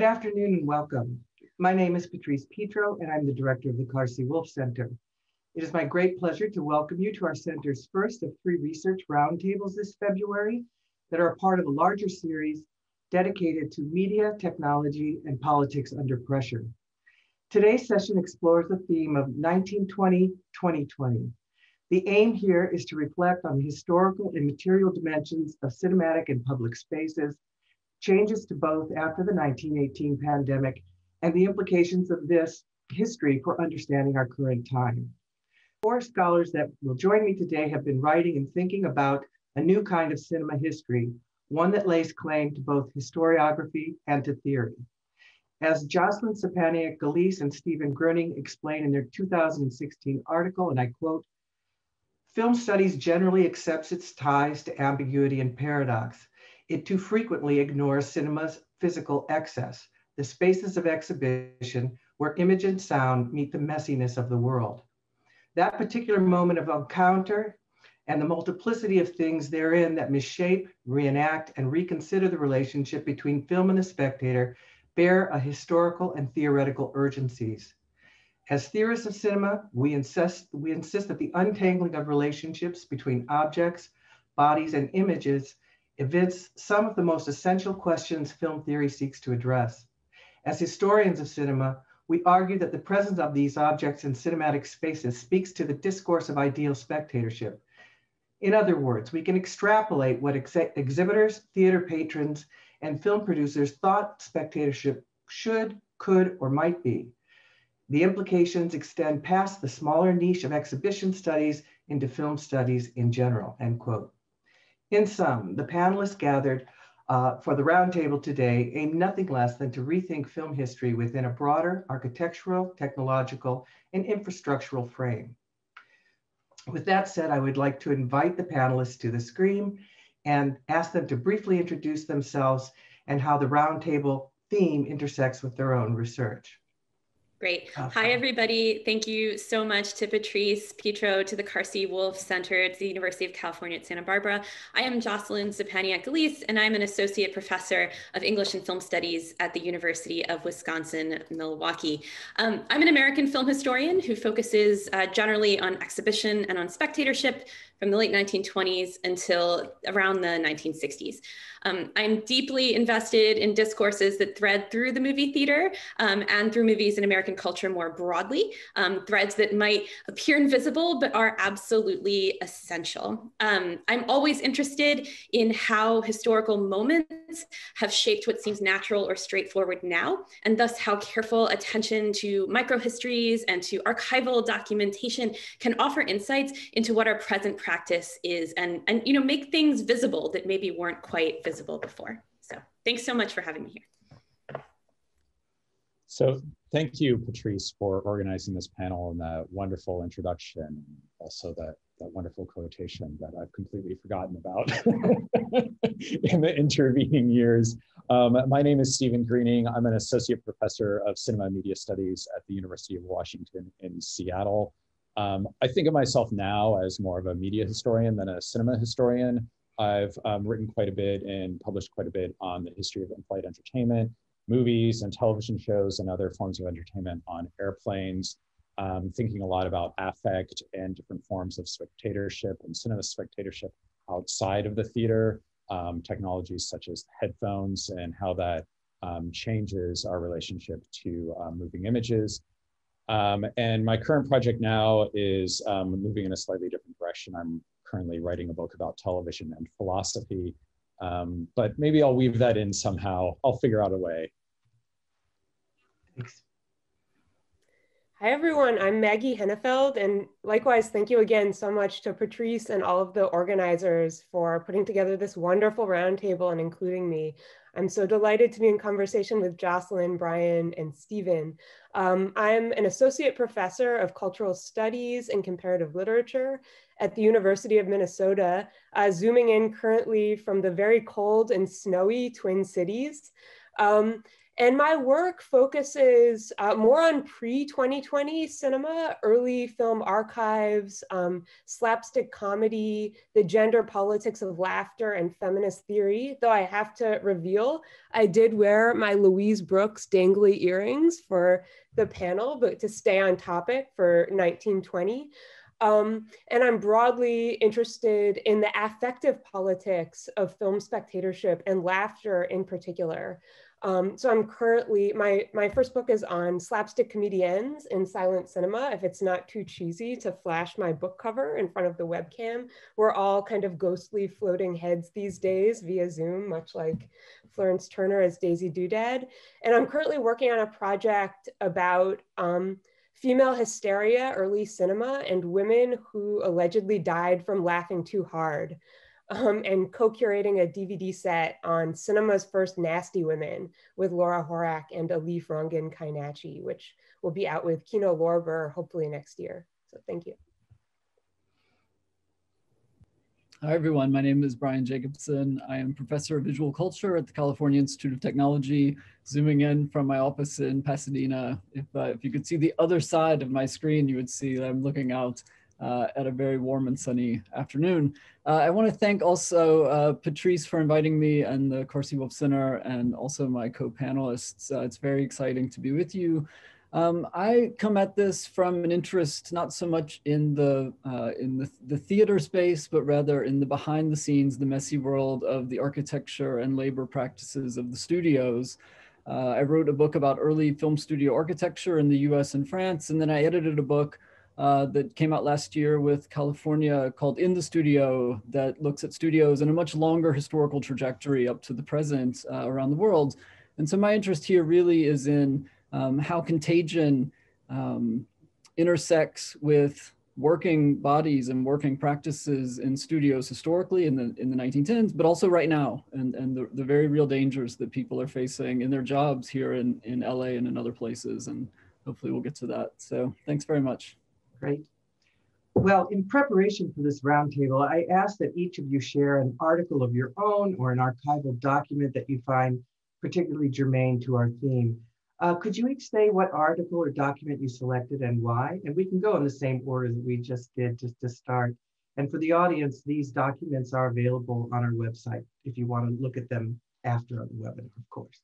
Good afternoon and welcome. My name is Patrice Petro and I'm the director of the Carsey Wolf Center. It is my great pleasure to welcome you to our center's first of three research roundtables this February that are a part of a larger series dedicated to media, technology, and politics under pressure. Today's session explores the theme of 1920-2020. The aim here is to reflect on the historical and material dimensions of cinematic and public spaces, changes to both after the 1918 pandemic, and the implications of this history for understanding our current time. Four scholars that will join me today have been writing and thinking about a new kind of cinema history, one that lays claim to both historiography and to theory. As Jocelyn Szczepaniak Gillece and Stephen Groening explain in their 2016 article, and I quote, Film studies generally accepts its ties to ambiguity and paradox. It too frequently ignores cinema's physical excess, the spaces of exhibition where image and sound meet the messiness of the world. That particular moment of encounter and the multiplicity of things therein that misshape, reenact, and reconsider the relationship between film and the spectator bear a historical and theoretical urgencies. As theorists of cinema, we insist, we insist that the untangling of relationships between objects, bodies, and images evince some of the most essential questions film theory seeks to address. As historians of cinema, we argue that the presence of these objects in cinematic spaces speaks to the discourse of ideal spectatorship. In other words, we can extrapolate what ex exhibitors, theater patrons, and film producers thought spectatorship should, could, or might be. The implications extend past the smaller niche of exhibition studies into film studies in general, end quote. In sum, the panelists gathered uh, for the roundtable today aim nothing less than to rethink film history within a broader architectural, technological, and infrastructural frame. With that said, I would like to invite the panelists to the screen and ask them to briefly introduce themselves and how the roundtable theme intersects with their own research. Great. Hi, everybody. Thank you so much to Patrice Petro, to the Carsey Wolf Center, at the University of California at Santa Barbara. I am Jocelyn Szczepaniak Gillece, and I'm an associate professor of English and Film Studies at the University of Wisconsin Milwaukee. Um, I'm an American film historian who focuses uh, generally on exhibition and on spectatorship from the late 1920s until around the 1960s. Um, I'm deeply invested in discourses that thread through the movie theater um, and through movies in American culture more broadly, um, threads that might appear invisible but are absolutely essential. Um, I'm always interested in how historical moments have shaped what seems natural or straightforward now, and thus how careful attention to microhistories and to archival documentation can offer insights into what our present practice is and, and you know, make things visible that maybe weren't quite visible before. So thanks so much for having me here. So thank you, Patrice, for organizing this panel and that wonderful introduction, also that, that wonderful quotation that I've completely forgotten about in the intervening years. Um, my name is Stephen Groening. I'm an associate professor of cinema and media studies at the University of Washington in Seattle. Um, I think of myself now as more of a media historian than a cinema historian. I've um, written quite a bit and published quite a bit on the history of in-flight entertainment, movies and television shows and other forms of entertainment on airplanes, um, thinking a lot about affect and different forms of spectatorship and cinema spectatorship outside of the theater, um, technologies such as headphones and how that um, changes our relationship to uh, moving images. Um, and my current project now is um, moving in a slightly different direction. I'm currently writing a book about television and philosophy. Um, but maybe I'll weave that in somehow. I'll figure out a way. Thanks. Hi, everyone. I'm Maggie Hennefeld. And likewise, thank you again so much to Patrice and all of the organizers for putting together this wonderful roundtable and including me. I'm so delighted to be in conversation with Jocelyn, Brian, and Stephen. Um, I'm an associate professor of cultural studies and comparative literature at the University of Minnesota, uh, zooming in currently from the very cold and snowy Twin Cities. Um, and my work focuses uh, more on pre-2020 cinema, early film archives, um, slapstick comedy, the gender politics of laughter, and feminist theory. Though I have to reveal, I did wear my Louise Brooks dangly earrings for the panel, but to stay on topic for 1920. Um, and I'm broadly interested in the affective politics of film spectatorship and laughter in particular. Um, so I'm currently, my, my first book is on slapstick comedians in silent cinema. If it's not too cheesy to flash my book cover in front of the webcam, we're all kind of ghostly floating heads these days via Zoom, much like Florence Turner as Daisy Doodad. And I'm currently working on a project about um, female hysteria, early cinema, and women who allegedly died from laughing too hard um, and co-curating a DVD set on cinema's first nasty women with Laura Horak and Elif Rongen-Kaynakçi, which will be out with Kino Lorber hopefully next year. So thank you. Hi, everyone. My name is Brian Jacobson. I am professor of visual culture at the California Institute of Technology, zooming in from my office in Pasadena. If, uh, if you could see the other side of my screen, you would see that I'm looking out uh, at a very warm and sunny afternoon. Uh, I want to thank also uh, Patrice for inviting me and the Carsey Wolf Center and also my co-panelists. Uh, it's very exciting to be with you. Um, I come at this from an interest not so much in the uh, in the, the theater space, but rather in the behind the scenes, the messy world of the architecture and labor practices of the studios. Uh, I wrote a book about early film studio architecture in the US and France, and then I edited a book uh, that came out last year with California called In the Studio that looks at studios in a much longer historical trajectory up to the present uh, around the world. And so my interest here really is in um, how contagion um, intersects with working bodies and working practices in studios historically in the in the 1910s, but also right now, and, and the, the very real dangers that people are facing in their jobs here in, in LA and in other places. And hopefully we'll get to that. So thanks very much. Great. Well, in preparation for this roundtable, I ask that each of you share an article of your own or an archival document that you find particularly germane to our theme. Uh, could you each say what article or document you selected and why? And we can go in the same order that we just did just to start. And for the audience, these documents are available on our website if you want to look at them after the webinar, of course.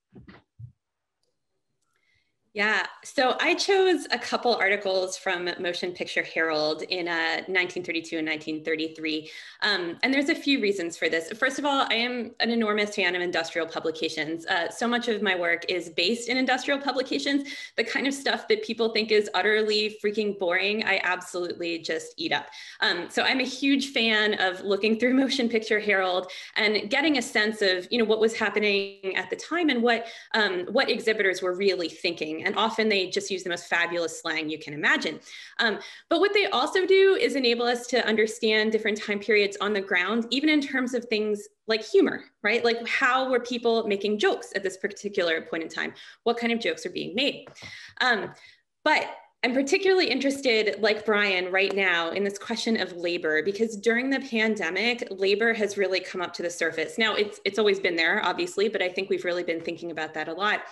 Yeah, so I chose a couple articles from Motion Picture Herald in uh, 1932 and 1933. Um, and there's a few reasons for this. First of all, I am an enormous fan of industrial publications. Uh, so much of my work is based in industrial publications. The kind of stuff that people think is utterly freaking boring, I absolutely just eat up. Um, so I'm a huge fan of looking through Motion Picture Herald and getting a sense of you know, what was happening at the time and what, um, what exhibitors were really thinking and often they just use the most fabulous slang you can imagine. Um, but what they also do is enable us to understand different time periods on the ground, even in terms of things like humor, right? Like how were people making jokes at this particular point in time? What kind of jokes are being made? Um, but I'm particularly interested, like Brian, right now in this question of labor, because during the pandemic, labor has really come up to the surface. Now, it's, it's always been there, obviously, but I think we've really been thinking about that a lot.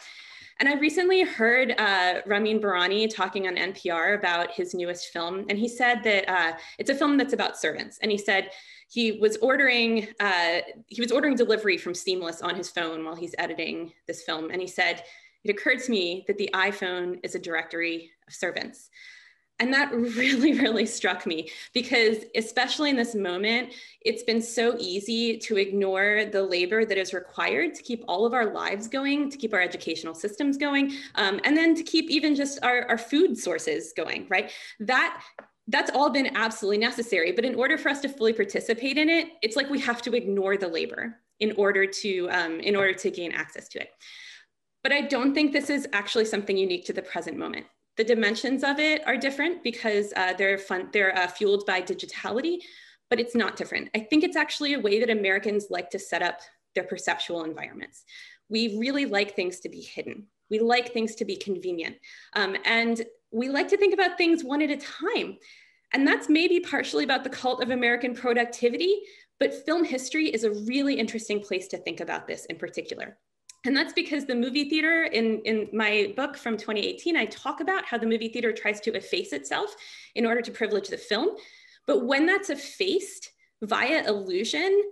And I recently heard uh, Ramin Bahrani talking on NPR about his newest film. And he said that uh, it's a film that's about servants. And he said he was ordering, uh, he was ordering delivery from Seamless on his phone while he's editing this film. And he said, it occurred to me that the iPhone is a directory of servants. And that really, really struck me because, especially in this moment, it's been so easy to ignore the labor that is required to keep all of our lives going, to keep our educational systems going, um, and then to keep even just our, our food sources going, right? That that's all been absolutely necessary. But in order for us to fully participate in it, it's like we have to ignore the labor in order to um, in order to gain access to it. But I don't think this is actually something unique to the present moment. The dimensions of it are different because uh, they're fun, they're uh, fueled by digitality, but it's not different. I think it's actually a way that Americans like to set up their perceptual environments. We really like things to be hidden. We like things to be convenient. Um, and we like to think about things one at a time. And that's maybe partially about the cult of American productivity, but film history is a really interesting place to think about this in particular. And that's because the movie theater, in, in my book from 2018, I talk about how the movie theater tries to efface itself in order to privilege the film. But when that's effaced via illusion,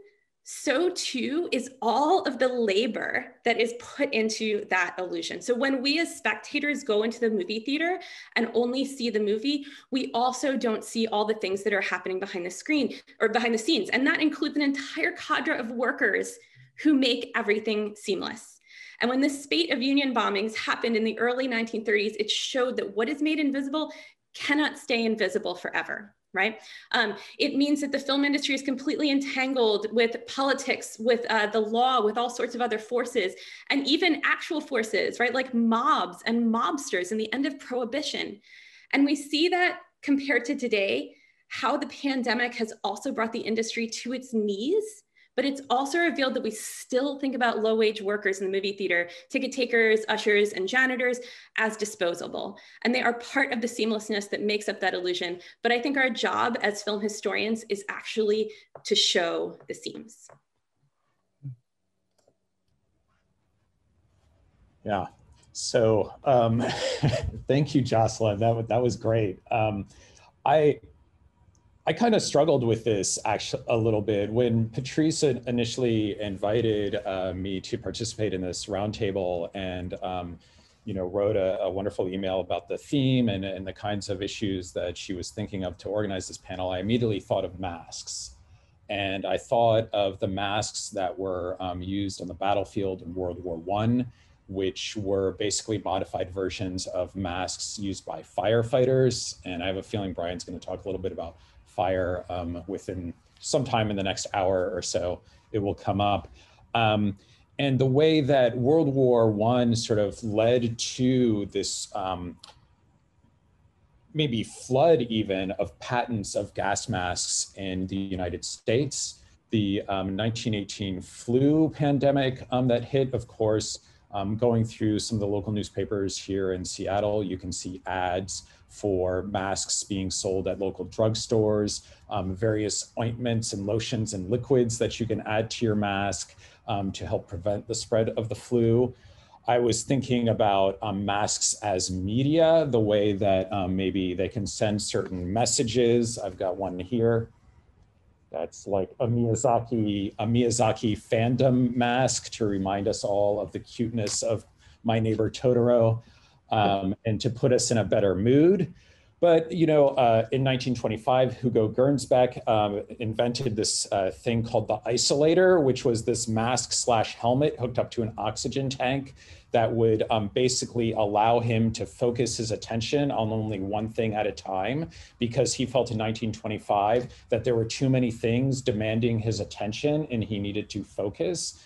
so too is all of the labor that is put into that illusion. So when we as spectators go into the movie theater and only see the movie, we also don't see all the things that are happening behind the screen or behind the scenes. And that includes an entire cadre of workers who make everything seamless. And when the spate of union bombings happened in the early 1930s, it showed that what is made invisible cannot stay invisible forever right? Um, it means that the film industry is completely entangled with politics, with uh, the law, with all sorts of other forces, and even actual forces, right? Like mobs and mobsters in the end of prohibition. And we see that compared to today, how the pandemic has also brought the industry to its knees but it's also revealed that we still think about low wage workers in the movie theater, ticket takers, ushers, and janitors as disposable. And they are part of the seamlessness that makes up that illusion. But I think our job as film historians is actually to show the seams. Yeah. So um, thank you, Jocelyn. That, that was great. Um, I I kind of struggled with this actually a little bit when Patrice initially invited uh, me to participate in this roundtable and um, you know wrote a, a, wonderful email about the theme and, and the kinds of issues that she was thinking of to organize this panel. I immediately thought of masks, and I thought of the masks that were um, used on the battlefield in World War One which were basically modified versions of masks used by firefighters. And I have a feeling Brian's going to talk a little bit about fire um, within sometime in the next hour or so, it will come up. Um, and the way that World War One sort of led to this um, maybe flood even of patents of gas masks in the United States. The 1918 um, flu pandemic um, that hit, of course, um, going through some of the local newspapers here in Seattle, you can see ads for masks being sold at local drugstores, um, various ointments and lotions and liquids that you can add to your mask um, to help prevent the spread of the flu. I was thinking about um, masks as media, the way that um, maybe they can send certain messages. I've got one here. That's like a Miyazaki, a Miyazaki fandom mask to remind us all of the cuteness of my neighbor Totoro um, and to put us in a better mood. But you know, uh, in 1925, Hugo Gernsback um, invented this uh, thing called the isolator, which was this mask slash helmet hooked up to an oxygen tank that would um, basically allow him to focus his attention on only one thing at a time, because he felt in 1925 that there were too many things demanding his attention, and he needed to focus.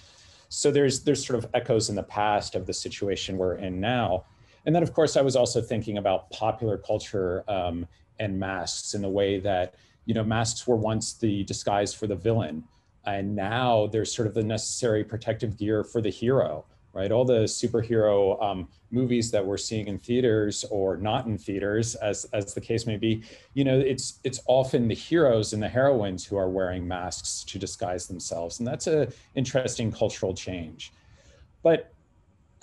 So there's there's sort of echoes in the past of the situation we're in now. And then, of course, I was also thinking about popular culture um, and masks in the way that, you know, masks were once the disguise for the villain. And now there's sort of the necessary protective gear for the hero, right? All the superhero um, movies that we're seeing in theaters or not in theaters, as, as the case may be, you know, it's, it's often the heroes and the heroines who are wearing masks to disguise themselves. And that's a interesting cultural change. But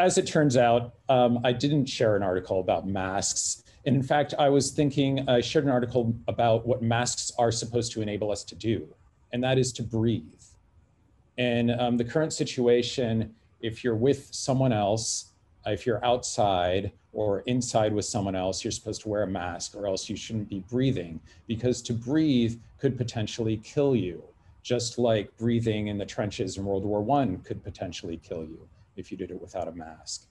as it turns out, um, I didn't share an article about masks. And in fact, I was thinking, I shared an article about what masks are supposed to enable us to do, and that is to breathe. And um, the current situation, if you're with someone else, if you're outside or inside with someone else, you're supposed to wear a mask or else you shouldn't be breathing because to breathe could potentially kill you, just like breathing in the trenches in World War One could potentially kill you if you did it without a mask.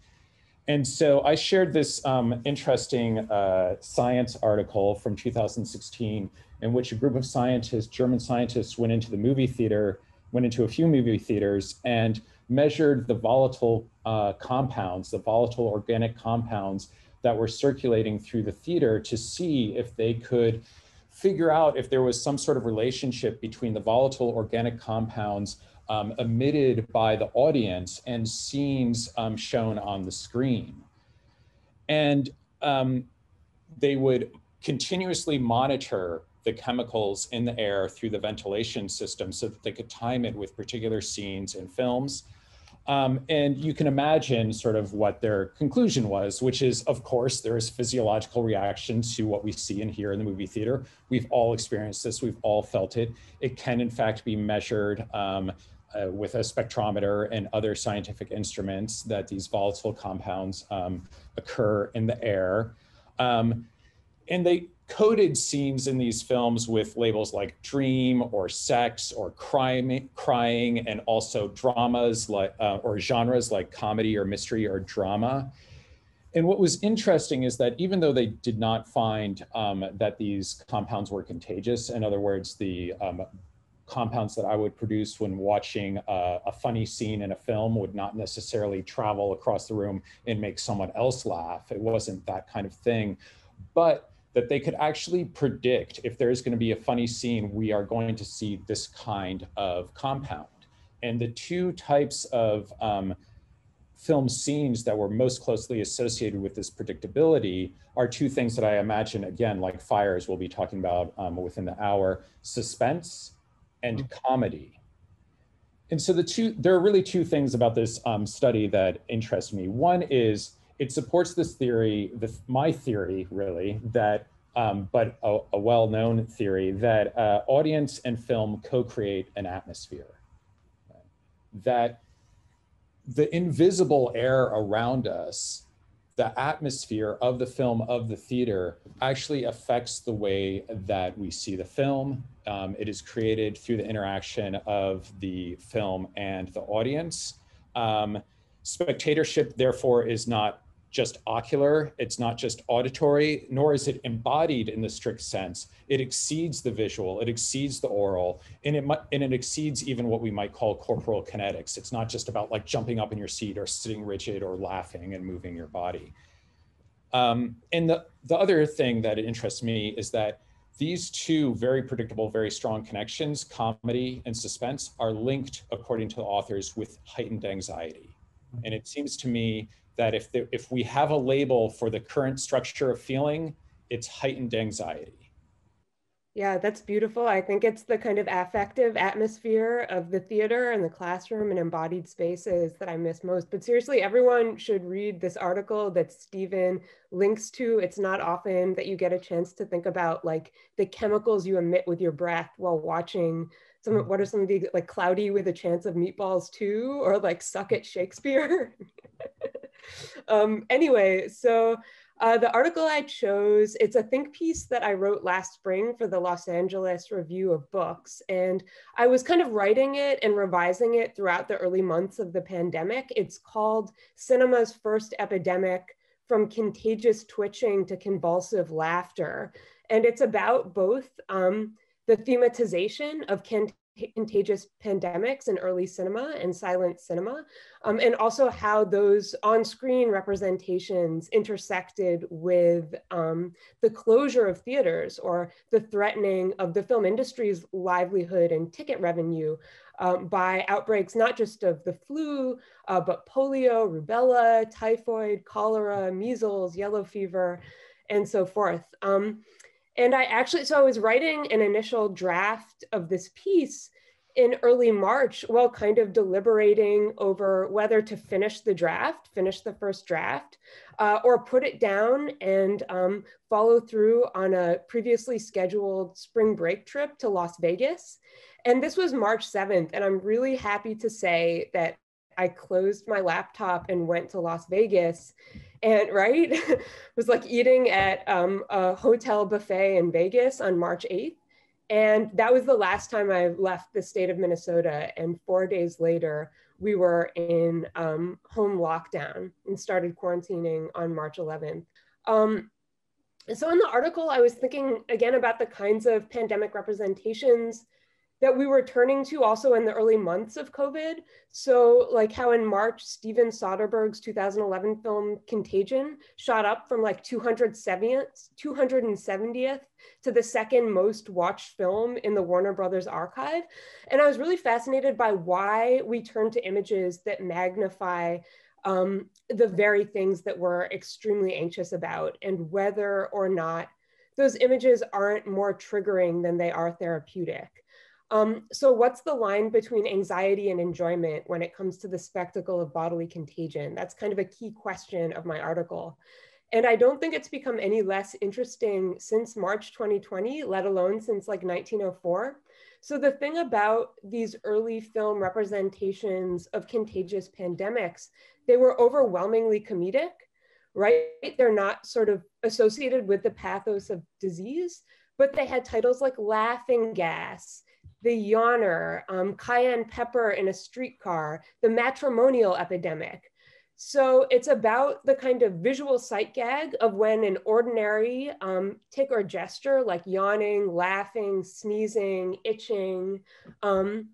And so I shared this um, interesting uh, science article from 2016 in which a group of scientists, German scientists, went into the movie theater, went into a few movie theaters and measured the volatile uh, compounds, the volatile organic compounds that were circulating through the theater to see if they could figure out if there was some sort of relationship between the volatile organic compounds um, emitted by the audience and scenes um, shown on the screen. And um, they would continuously monitor the chemicals in the air through the ventilation system so that they could time it with particular scenes and films. Um, and you can imagine sort of what their conclusion was, which is, of course, there is physiological reaction to what we see and hear in the movie theater. We've all experienced this, we've all felt it. It can, in fact, be measured um, uh, with a spectrometer and other scientific instruments that these volatile compounds um, occur in the air. Um, and they coded scenes in these films with labels like dream or sex or crying, crying and also dramas like uh, or genres like comedy or mystery or drama. And what was interesting is that even though they did not find um, that these compounds were contagious, in other words, the um, compounds that I would produce when watching a, a, funny scene in a film would not necessarily travel across the room and make someone else laugh. It wasn't that kind of thing. But that they could actually predict if there's going to be a funny scene, we are going to see this kind of compound. And the two types of um, film scenes that were most closely associated with this predictability are two things that I imagine, again, like fires we'll be talking about um, within the hour, suspense and mm-hmm. comedy. And so the two, there are really two things about this um, study that interest me. One is it supports this theory, the, my theory really, that, um, but a, a well-known theory that uh, audience and film co-create an atmosphere. Right? That the invisible air around us, the atmosphere of the film, of the theater, actually affects the way that we see the film. Um, it is created through the interaction of the film and the audience. Um, spectatorship, therefore, is not just ocular, it's not just auditory, nor is it embodied in the strict sense. It exceeds the visual, it exceeds the oral, and it, and it exceeds even what we might call corporal kinetics. It's not just about like jumping up in your seat or sitting rigid or laughing and moving your body. Um, and the, the other thing that interests me is that these two very predictable, very strong connections, comedy and suspense, are linked, according to the authors, with heightened anxiety. And it seems to me that if, the, if we have a label for the current structure of feeling, it's heightened anxiety. Yeah, that's beautiful. I think it's the kind of affective atmosphere of the theater and the classroom and embodied spaces that I miss most. But seriously, everyone should read this article that Stephen links to. It's not often that you get a chance to think about like the chemicals you emit with your breath while watching some what are some of the like cloudy with a chance of meatballs too or like suck at Shakespeare. um, anyway, so uh, the article I chose, it's a think piece that I wrote last spring for the Los Angeles Review of Books. And I was kind of writing it and revising it throughout the early months of the pandemic. It's called Cinema's First Epidemic From Contagious Twitching to Convulsive Laughter. And it's about both um, the thematization of contagious pandemics in early cinema and silent cinema, um, and also how those on-screen representations intersected with um, the closure of theaters or the threatening of the film industry's livelihood and ticket revenue um, by outbreaks not just of the flu, uh, but polio, rubella, typhoid, cholera, measles, yellow fever, and so forth. Um, and I actually, so I was writing an initial draft of this piece in early March while kind of deliberating over whether to finish the draft, finish the first draft, uh, or put it down and um, follow through on a previously scheduled spring break trip to Las Vegas. And this was March 7th. And I'm really happy to say that I closed my laptop and went to Las Vegas and right was like eating at um, a hotel buffet in Vegas on March 8th. And that was the last time I left the state of Minnesota. And four days later, we were in um, home lockdown and started quarantining on March 11th. Um, so in the article, I was thinking again about the kinds of pandemic representations that we were turning to also in the early months of COVID. So, like how in March, Steven Soderbergh's 2011 film Contagion shot up from like 270th, 270th to the second most watched film in the Warner Brothers archive. And I was really fascinated by why we turn to images that magnify um, the very things that we're extremely anxious about and whether or not those images aren't more triggering than they are therapeutic. Um, so what's the line between anxiety and enjoyment when it comes to the spectacle of bodily contagion? That's kind of a key question of my article. And I don't think it's become any less interesting since March 2020, let alone since like 1904. So the thing about these early film representations of contagious pandemics, they were overwhelmingly comedic, right? They're not sort of associated with the pathos of disease, but they had titles like Laughing Gas, The Yawner, um, Cayenne Pepper in a Streetcar, The Matrimonial Epidemic. So it's about the kind of visual sight gag of when an ordinary um, tic or gesture like yawning, laughing, sneezing, itching um,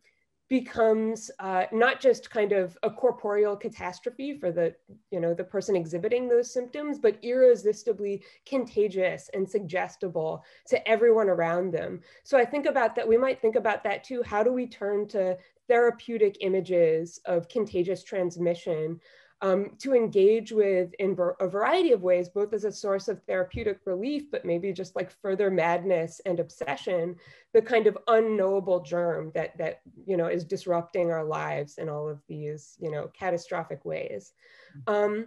becomes uh, not just kind of a corporeal catastrophe for the, you know, the person exhibiting those symptoms, but irresistibly contagious and suggestible to everyone around them. So I think about that, we might think about that too. How do we turn to therapeutic images of contagious transmission um, to engage with in a variety of ways, both as a source of therapeutic relief, but maybe just like further madness and obsession, the kind of unknowable germ that that you know is disrupting our lives in all of these you know catastrophic ways. Um,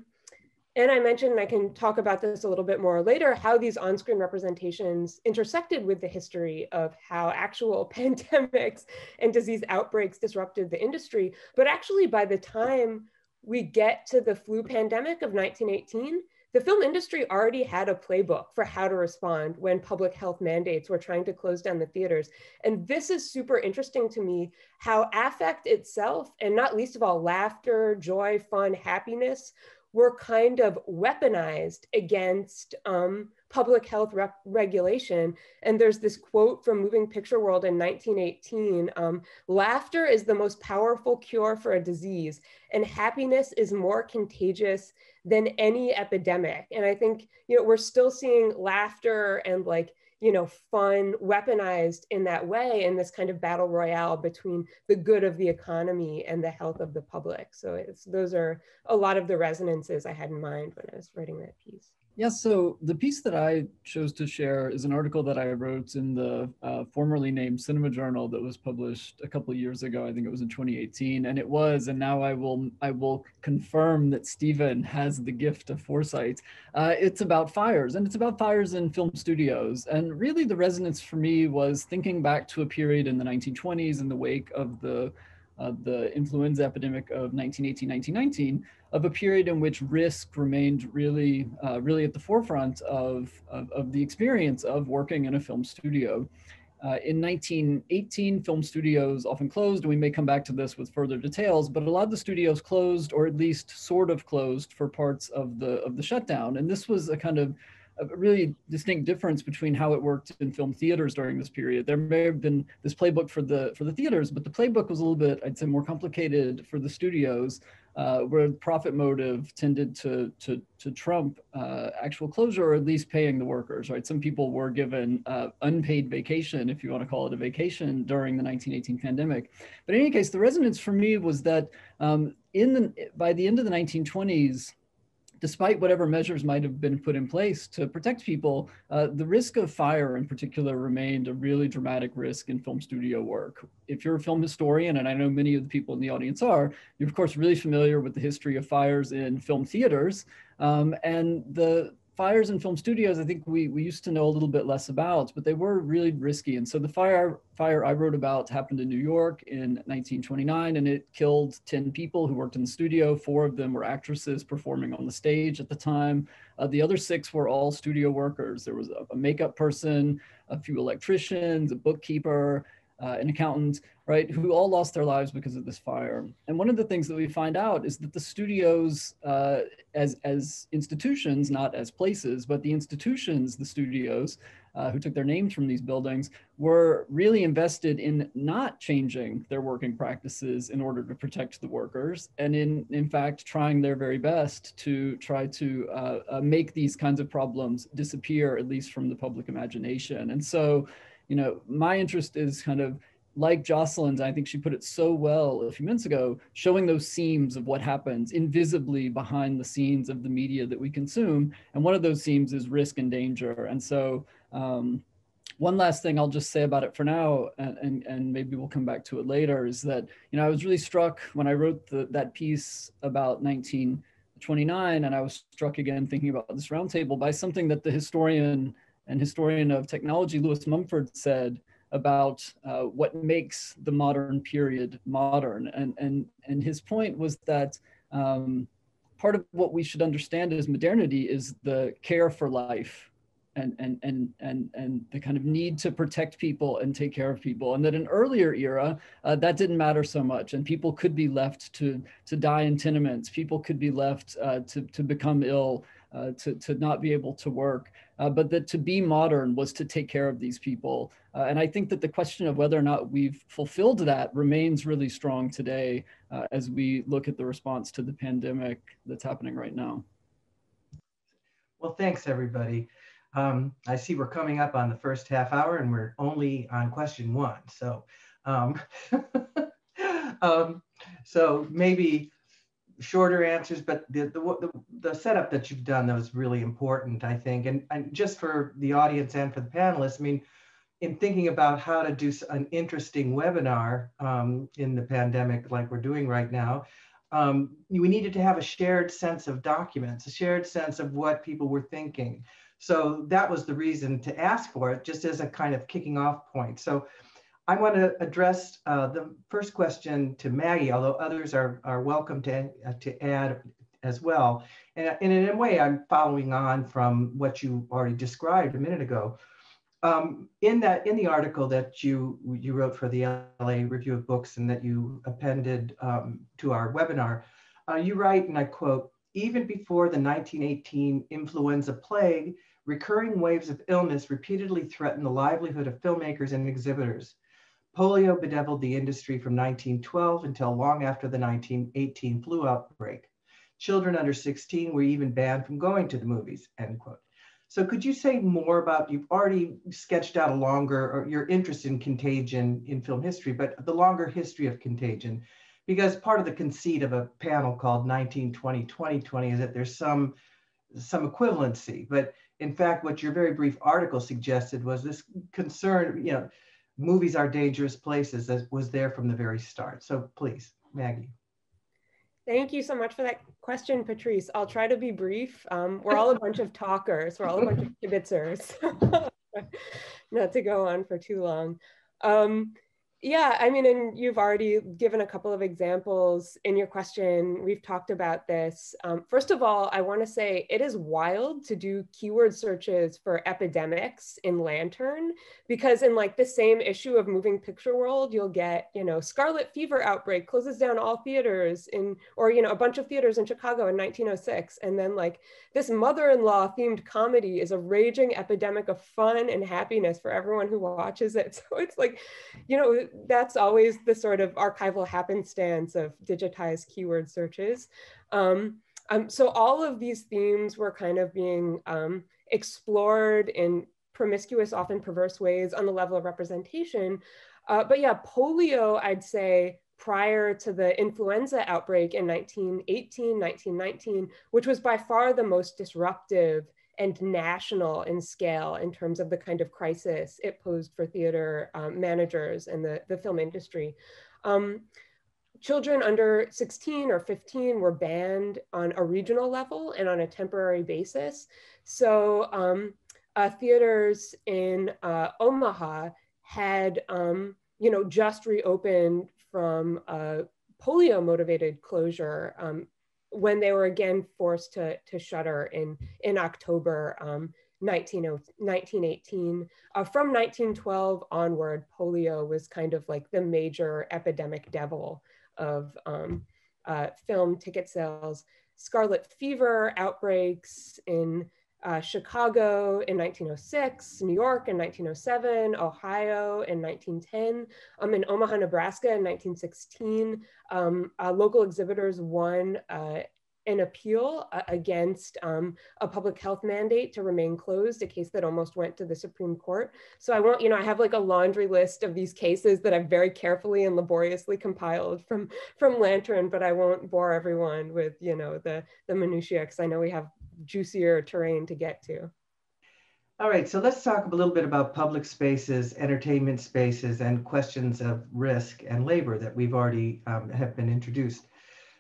and I mentioned, and I can talk about this a little bit more later, how these on-screen representations intersected with the history of how actual pandemics and disease outbreaks disrupted the industry. But actually, by the time we get to the flu pandemic of 1918, the film industry already had a playbook for how to respond when public health mandates were trying to close down the theaters. And this is super interesting to me how affect itself, and not least of all, laughter, joy, fun, happiness, were kind of weaponized against um, public health regulation. And there's this quote from Moving Picture World in 1918 um, Laughter is the most powerful cure for a disease, and happiness is more contagious than any epidemic. And I think, you know, we're still seeing laughter and like, you know, fun weaponized in that way in this kind of battle royale between the good of the economy and the health of the public. So those are a lot of the resonances I had in mind when I was writing that piece. Yeah, so the piece that I chose to share is an article that I wrote in the uh, formerly named Cinema Journal that was published a couple years ago. I think it was in 2018, and it was. And now I will I will confirm that Stephen has the gift of foresight. Uh, it's about fires, and it's about fires in film studios. And really, the resonance for me was thinking back to a period in the 1920s in the wake of the uh, the influenza epidemic of 1918, 1919 of a period in which risk remained really, uh, really at the forefront of, of, of, the experience of working in a film studio. Uh, in 1918, film studios often closed, and we may come back to this with further details, but a lot of the studios closed, or at least sort of closed for parts of the, of the shutdown. And this was a kind of a really distinct difference between how it worked in film theaters during this period. There may have been this playbook for the for the theaters, but the playbook was a little bit, I'd say, more complicated for the studios, uh, where profit motive tended to to to trump uh, actual closure or at least paying the workers. Right, some people were given uh, unpaid vacation, if you want to call it a vacation, during the 1918 pandemic. But in any case, the resonance for me was that um, in the by the end of the 1920s despite whatever measures might have been put in place to protect people, uh, the risk of fire in particular remained a really dramatic risk in film studio work. If you're a film historian, and I know many of the people in the audience are, you're of course really familiar with the history of fires in film theaters. Um, and the fires in film studios, I think we, we used to know a little bit less about, but they were really risky. And so the fire fire I wrote about happened in New York in 1929, and it killed 10 people who worked in the studio. Four of them were actresses performing on the stage at the time. Uh, the other six were all studio workers. There was a, a makeup person, a few electricians, a bookkeeper, uh, an accountant, right, who all lost their lives because of this fire. And one of the things that we find out is that the studios, uh, as, as institutions, not as places, but the institutions, the studios, uh, who took their names from these buildings, were really invested in not changing their working practices in order to protect the workers, and in, in fact, trying their very best to try to uh, uh, make these kinds of problems disappear, at least from the public imagination. And so, you know, my interest is kind of like Jocelyn's, I think she put it so well a few minutes ago, showing those seams of what happens invisibly behind the scenes of the media that we consume. And one of those seams is risk and danger. And so um, one last thing I'll just say about it for now, and, and, and maybe we'll come back to it later, is that, you know, I was really struck when I wrote the, that piece about 1929, and I was struck again thinking about this roundtable by something that the historian and historian of technology, Lewis Mumford, said about uh, what makes the modern period modern. And, and, and his point was that um, part of what we should understand as modernity is the care for life and and and and and the kind of need to protect people and take care of people. And that in earlier era uh, that didn't matter so much. And people could be left to to die in tenements. People could be left uh, to to become ill uh, to, to not be able to work, uh, but that to be modern was to take care of these people. Uh, and I think that the question of whether or not we've fulfilled that remains really strong today uh, as we look at the response to the pandemic that's happening right now. Well, thanks everybody. Um, I see we're coming up on the first half hour and we're only on question one. So, um, um, so maybe shorter answers, but the, the, the, setup that you've done that was really important, I think. And, and just for the audience and for the panelists, I mean, in thinking about how to do an interesting webinar um, in the pandemic like we're doing right now, um, we needed to have a shared sense of documents, a shared sense of what people were thinking. So that was the reason to ask for it, just as a kind of kicking off point. So I want to address uh, the first question to Maggie, although others are, are welcome to, uh, to add as well. And, and, in a way, I'm following on from what you already described a minute ago. Um, in that, in the article that you you wrote for the LA Review of Books and that you appended um, to our webinar, uh, you write, and I quote, even before the 1918 influenza plague, recurring waves of illness repeatedly threatened the livelihood of filmmakers and exhibitors. Polio bedeviled the industry from 1912 until long after the 1918 flu outbreak. Children under 16 were even banned from going to the movies, end quote. So could you say more about, you've already sketched out a longer, or your interest in contagion in film history, but the longer history of contagion, because part of the conceit of a panel called 1920, 2020 is that there's some, some equivalency, but in fact, what your very brief article suggested was this concern, you know, movies are dangerous places that was there from the very start. So please, Maggie. Thank you so much for that question, Patrice. I'll try to be brief. Um, we're all a bunch of talkers. We're all a bunch of kibitzers. Not to go on for too long. Um, yeah, I mean, and you've already given a couple of examples in your question. We've talked about this. Um, first of all, I want to say it is wild to do keyword searches for epidemics in Lantern because in like the same issue of Moving Picture World, you'll get, you know, scarlet fever outbreak closes down all theaters in, or, you know, a bunch of theaters in Chicago in 1906. And then like this mother-in-law themed comedy is a raging epidemic of fun and happiness for everyone who watches it. So it's like, you know, that's always the sort of archival happenstance of digitized keyword searches. Um, um, so all of these themes were kind of being um, explored in promiscuous, often perverse ways on the level of representation. Uh, but yeah, polio, I'd say, prior to the influenza outbreak in 1918, 1919, which was by far the most disruptive and national in scale in terms of the kind of crisis it posed for theater um, managers and the, the film industry. Um, children under 16 or 15 were banned on a regional level and on a temporary basis. So um, uh, theaters in uh, Omaha had, um, you know, just reopened from a polio motivated closure um, when they were again forced to, to shutter in, in October um, 1918. Uh, from 1912 onward, polio was kind of like the major epidemic devil of um, uh, film ticket sales. Scarlet fever outbreaks in uh, Chicago in 1906, New York in 1907, Ohio in 1910, um, in Omaha, Nebraska in 1916. Um, uh, local exhibitors won uh, an appeal uh, against um, a public health mandate to remain closed, a case that almost went to the Supreme Court. So I won't, you know, I have like a laundry list of these cases that I've very carefully and laboriously compiled from from Lantern, but I won't bore everyone with, you know, the the minutiae because I know we have juicier terrain to get to. All right, so let's talk a little bit about public spaces, entertainment spaces, and questions of risk and labor that we've already um, have been introduced.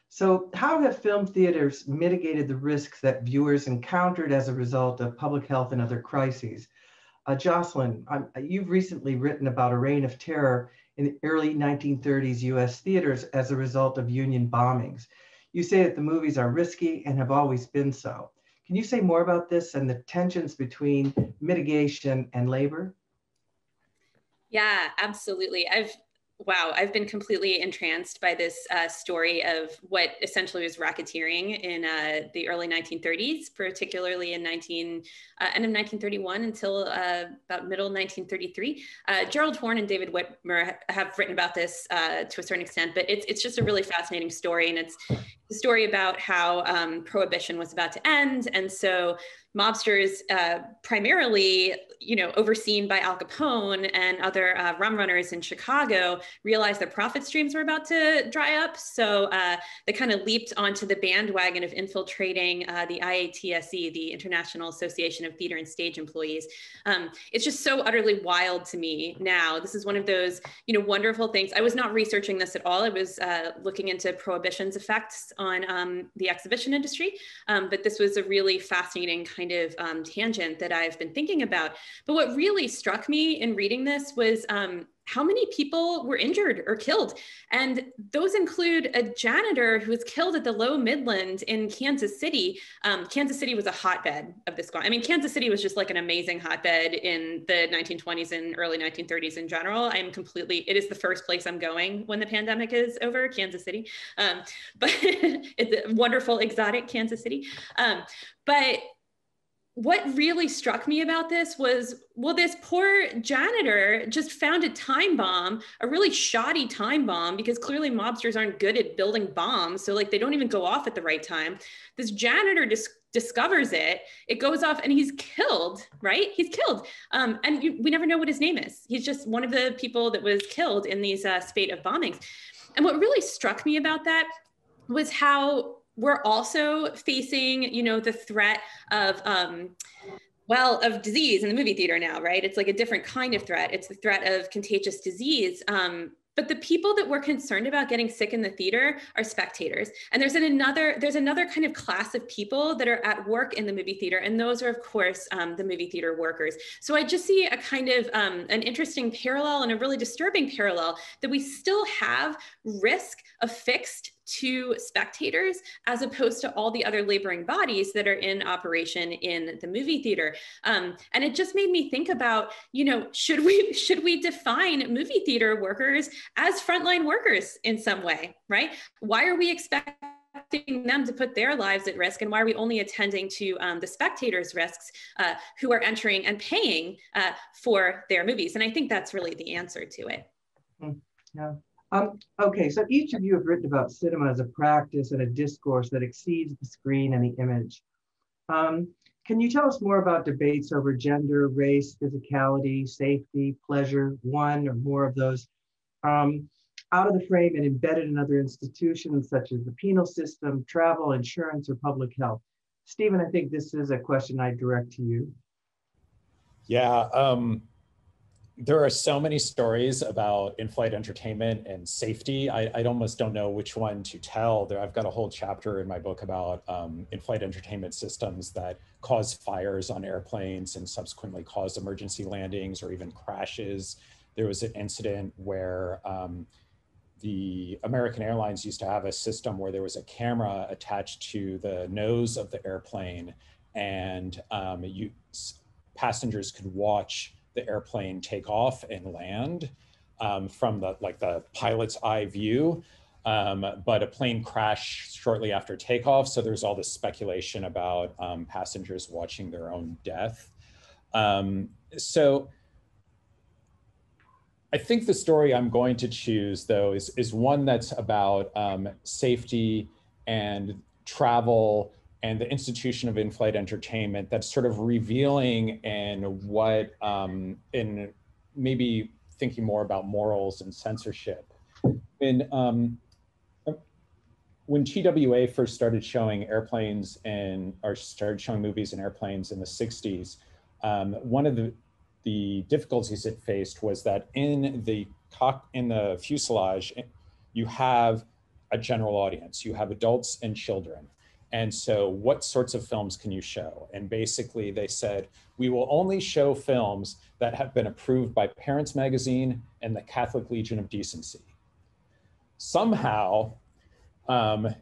So how have film theaters mitigated the risks that viewers encountered as a result of public health and other crises? Uh, Jocelyn, um, you've recently written about a reign of terror in the early 1930s US theaters as a result of union bombings. You say that the movies are risky and have always been so. Can you say more about this and the tensions between mitigation and labor? Yeah, absolutely. I've wow, I've been completely entranced by this uh, story of what essentially was racketeering in uh, the early 1930s, particularly in 19 uh, end of 1931 until uh, about middle 1933. Uh, Gerald Horne and David Witwer have written about this uh, to a certain extent, but it's it's just a really fascinating story, and it's the story about how um, prohibition was about to end, and so mobsters, uh, primarily, you know, overseen by Al Capone and other uh, rum runners in Chicago, realized their profit streams were about to dry up. So uh, they kind of leaped onto the bandwagon of infiltrating uh, the IATSE, the International Association of Theater and Stage Employees. Um, it's just so utterly wild to me now. This is one of those, you know, wonderful things. I was not researching this at all. I was uh, looking into prohibition's effects on um, the exhibition industry, um, but this was a really fascinating kind kind of um, tangent that I've been thinking about. But what really struck me in reading this was um, how many people were injured or killed. And those include a janitor who was killed at the Loew's Midland in Kansas City. Um, Kansas City was a hotbed of this. I mean, Kansas City was just like an amazing hotbed in the 1920s and early 1930s in general. I'm completely, it is the first place I'm going when the pandemic is over, Kansas City. Um, but it's a wonderful, exotic Kansas City. Um, but what really struck me about this was well this poor janitor just found a time bomb a really shoddy time bomb because clearly mobsters aren't good at building bombs so like they don't even go off at the right time. This janitor dis- discovers it it goes off and he's killed right? He's killed. Um, and you, we never know what his name is. He's just one of the people that was killed in these uh, spate of bombings. And what really struck me about that was how we're also facing, you know, the threat of, um, well, of disease in the movie theater now, right? It's like a different kind of threat. It's the threat of contagious disease. Um, but the people that we're concerned about getting sick in the theater are spectators and there's an another there's another kind of class of people that are at work in the movie theater and those are of course um, the movie theater workers so i just see a kind of um, an interesting parallel and a really disturbing parallel that we still have risk affixed to spectators as opposed to all the other laboring bodies that are in operation in the movie theater. Um, and it just made me think about you know should we should we define movie theater workers as frontline workers in some way right? Why are we expecting them to put their lives at risk and why are we only attending to um, the spectators risks uh, who are entering and paying uh, for their movies? And i think that's really the answer to it. Hmm. yeah um, okay, so each of you have written about cinema as a practice and a discourse that exceeds the screen and the image. Um, can you tell us more about debates over gender, race, physicality, safety, pleasure, one or more of those, um, out of the frame and embedded in other institutions such as the penal system, travel, insurance, or public health? Stephen, I think this is a question I direct to you. Yeah, um, there are so many stories about in-flight entertainment and safety. I, I, almost don't know which one to tell. There, I've got a whole chapter in my book about um, in-flight entertainment systems that cause fires on airplanes and subsequently cause emergency landings or even crashes. There was an incident where um, the American Airlines used to have a system where there was a camera attached to the nose of the airplane and um, you, passengers could watch the airplane take off and land um, from the like the pilot's eye view. Um, but a plane crashed shortly after takeoff. So there's all this speculation about um, passengers watching their own death. Um, so I think the story I'm going to choose, though, is, is one that's about um, safety and travel and the institution of in-flight entertainment that's sort of revealing in what um, in maybe thinking more about morals and censorship. In um, when TWA first started showing airplanes and or started showing movies and airplanes in the 60s, um, one of the, the difficulties it faced was that in the cock in the fuselage, you have a general audience, you have adults and children. And so what sorts of films can you show? And basically they said, we will only show films that have been approved by Parents Magazine and the Catholic Legion of Decency. Somehow, um,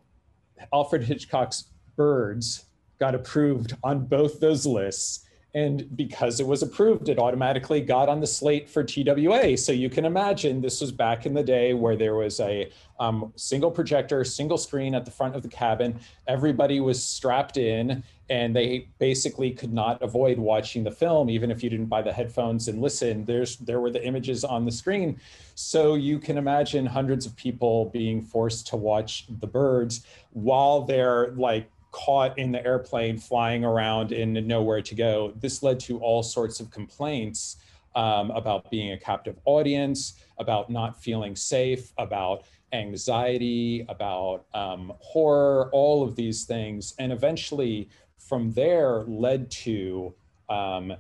Alfred Hitchcock's Birds got approved on both those lists and because it was approved, it automatically got on the slate for TWA. So you can imagine this was back in the day where there was a um, single projector, single screen at the front of the cabin. Everybody was strapped in and they basically could not avoid watching the film, even if you didn't buy the headphones and listen. There's there were the images on the screen. So you can imagine hundreds of people being forced to watch the birds while they're like caught in the airplane flying around and nowhere to go. This led to all sorts of complaints um, about being a captive audience, about not feeling safe, about anxiety, about um, horror, all of these things. And eventually, from there, led to um,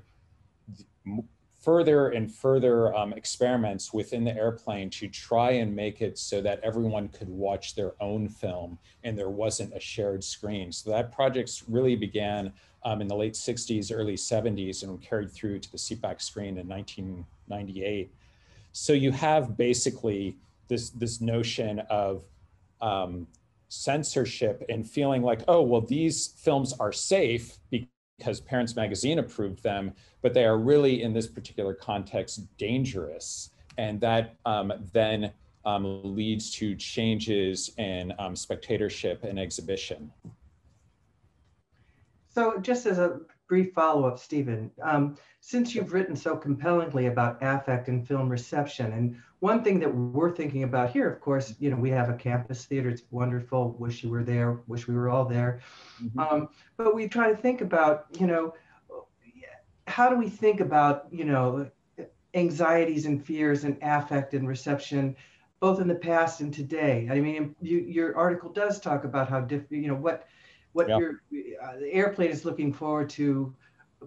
further and further um, experiments within the airplane to try and make it so that everyone could watch their own film and there wasn't a shared screen. So that project really began um, in the late 60s, early 70s, and carried through to the seatback screen in 1998. So you have basically this, this notion of um, censorship and feeling like, oh, well, these films are safe because Parents Magazine approved them, but they are really in this particular context dangerous. And that um, then um, leads to changes in um, spectatorship and exhibition. So just as a brief follow-up, Stephen, um, since you've written so compellingly about affect and film reception, and one thing that we're thinking about here, of course, you know, we have a campus theater. It's wonderful. Wish you were there. Wish we were all there. Mm-hmm. Um, but we try to think about, you know, how do we think about, you know, anxieties and fears and affect and reception, both in the past and today? I mean, you, your article does talk about how different, you know, what what yeah. your uh, the airplane is looking forward to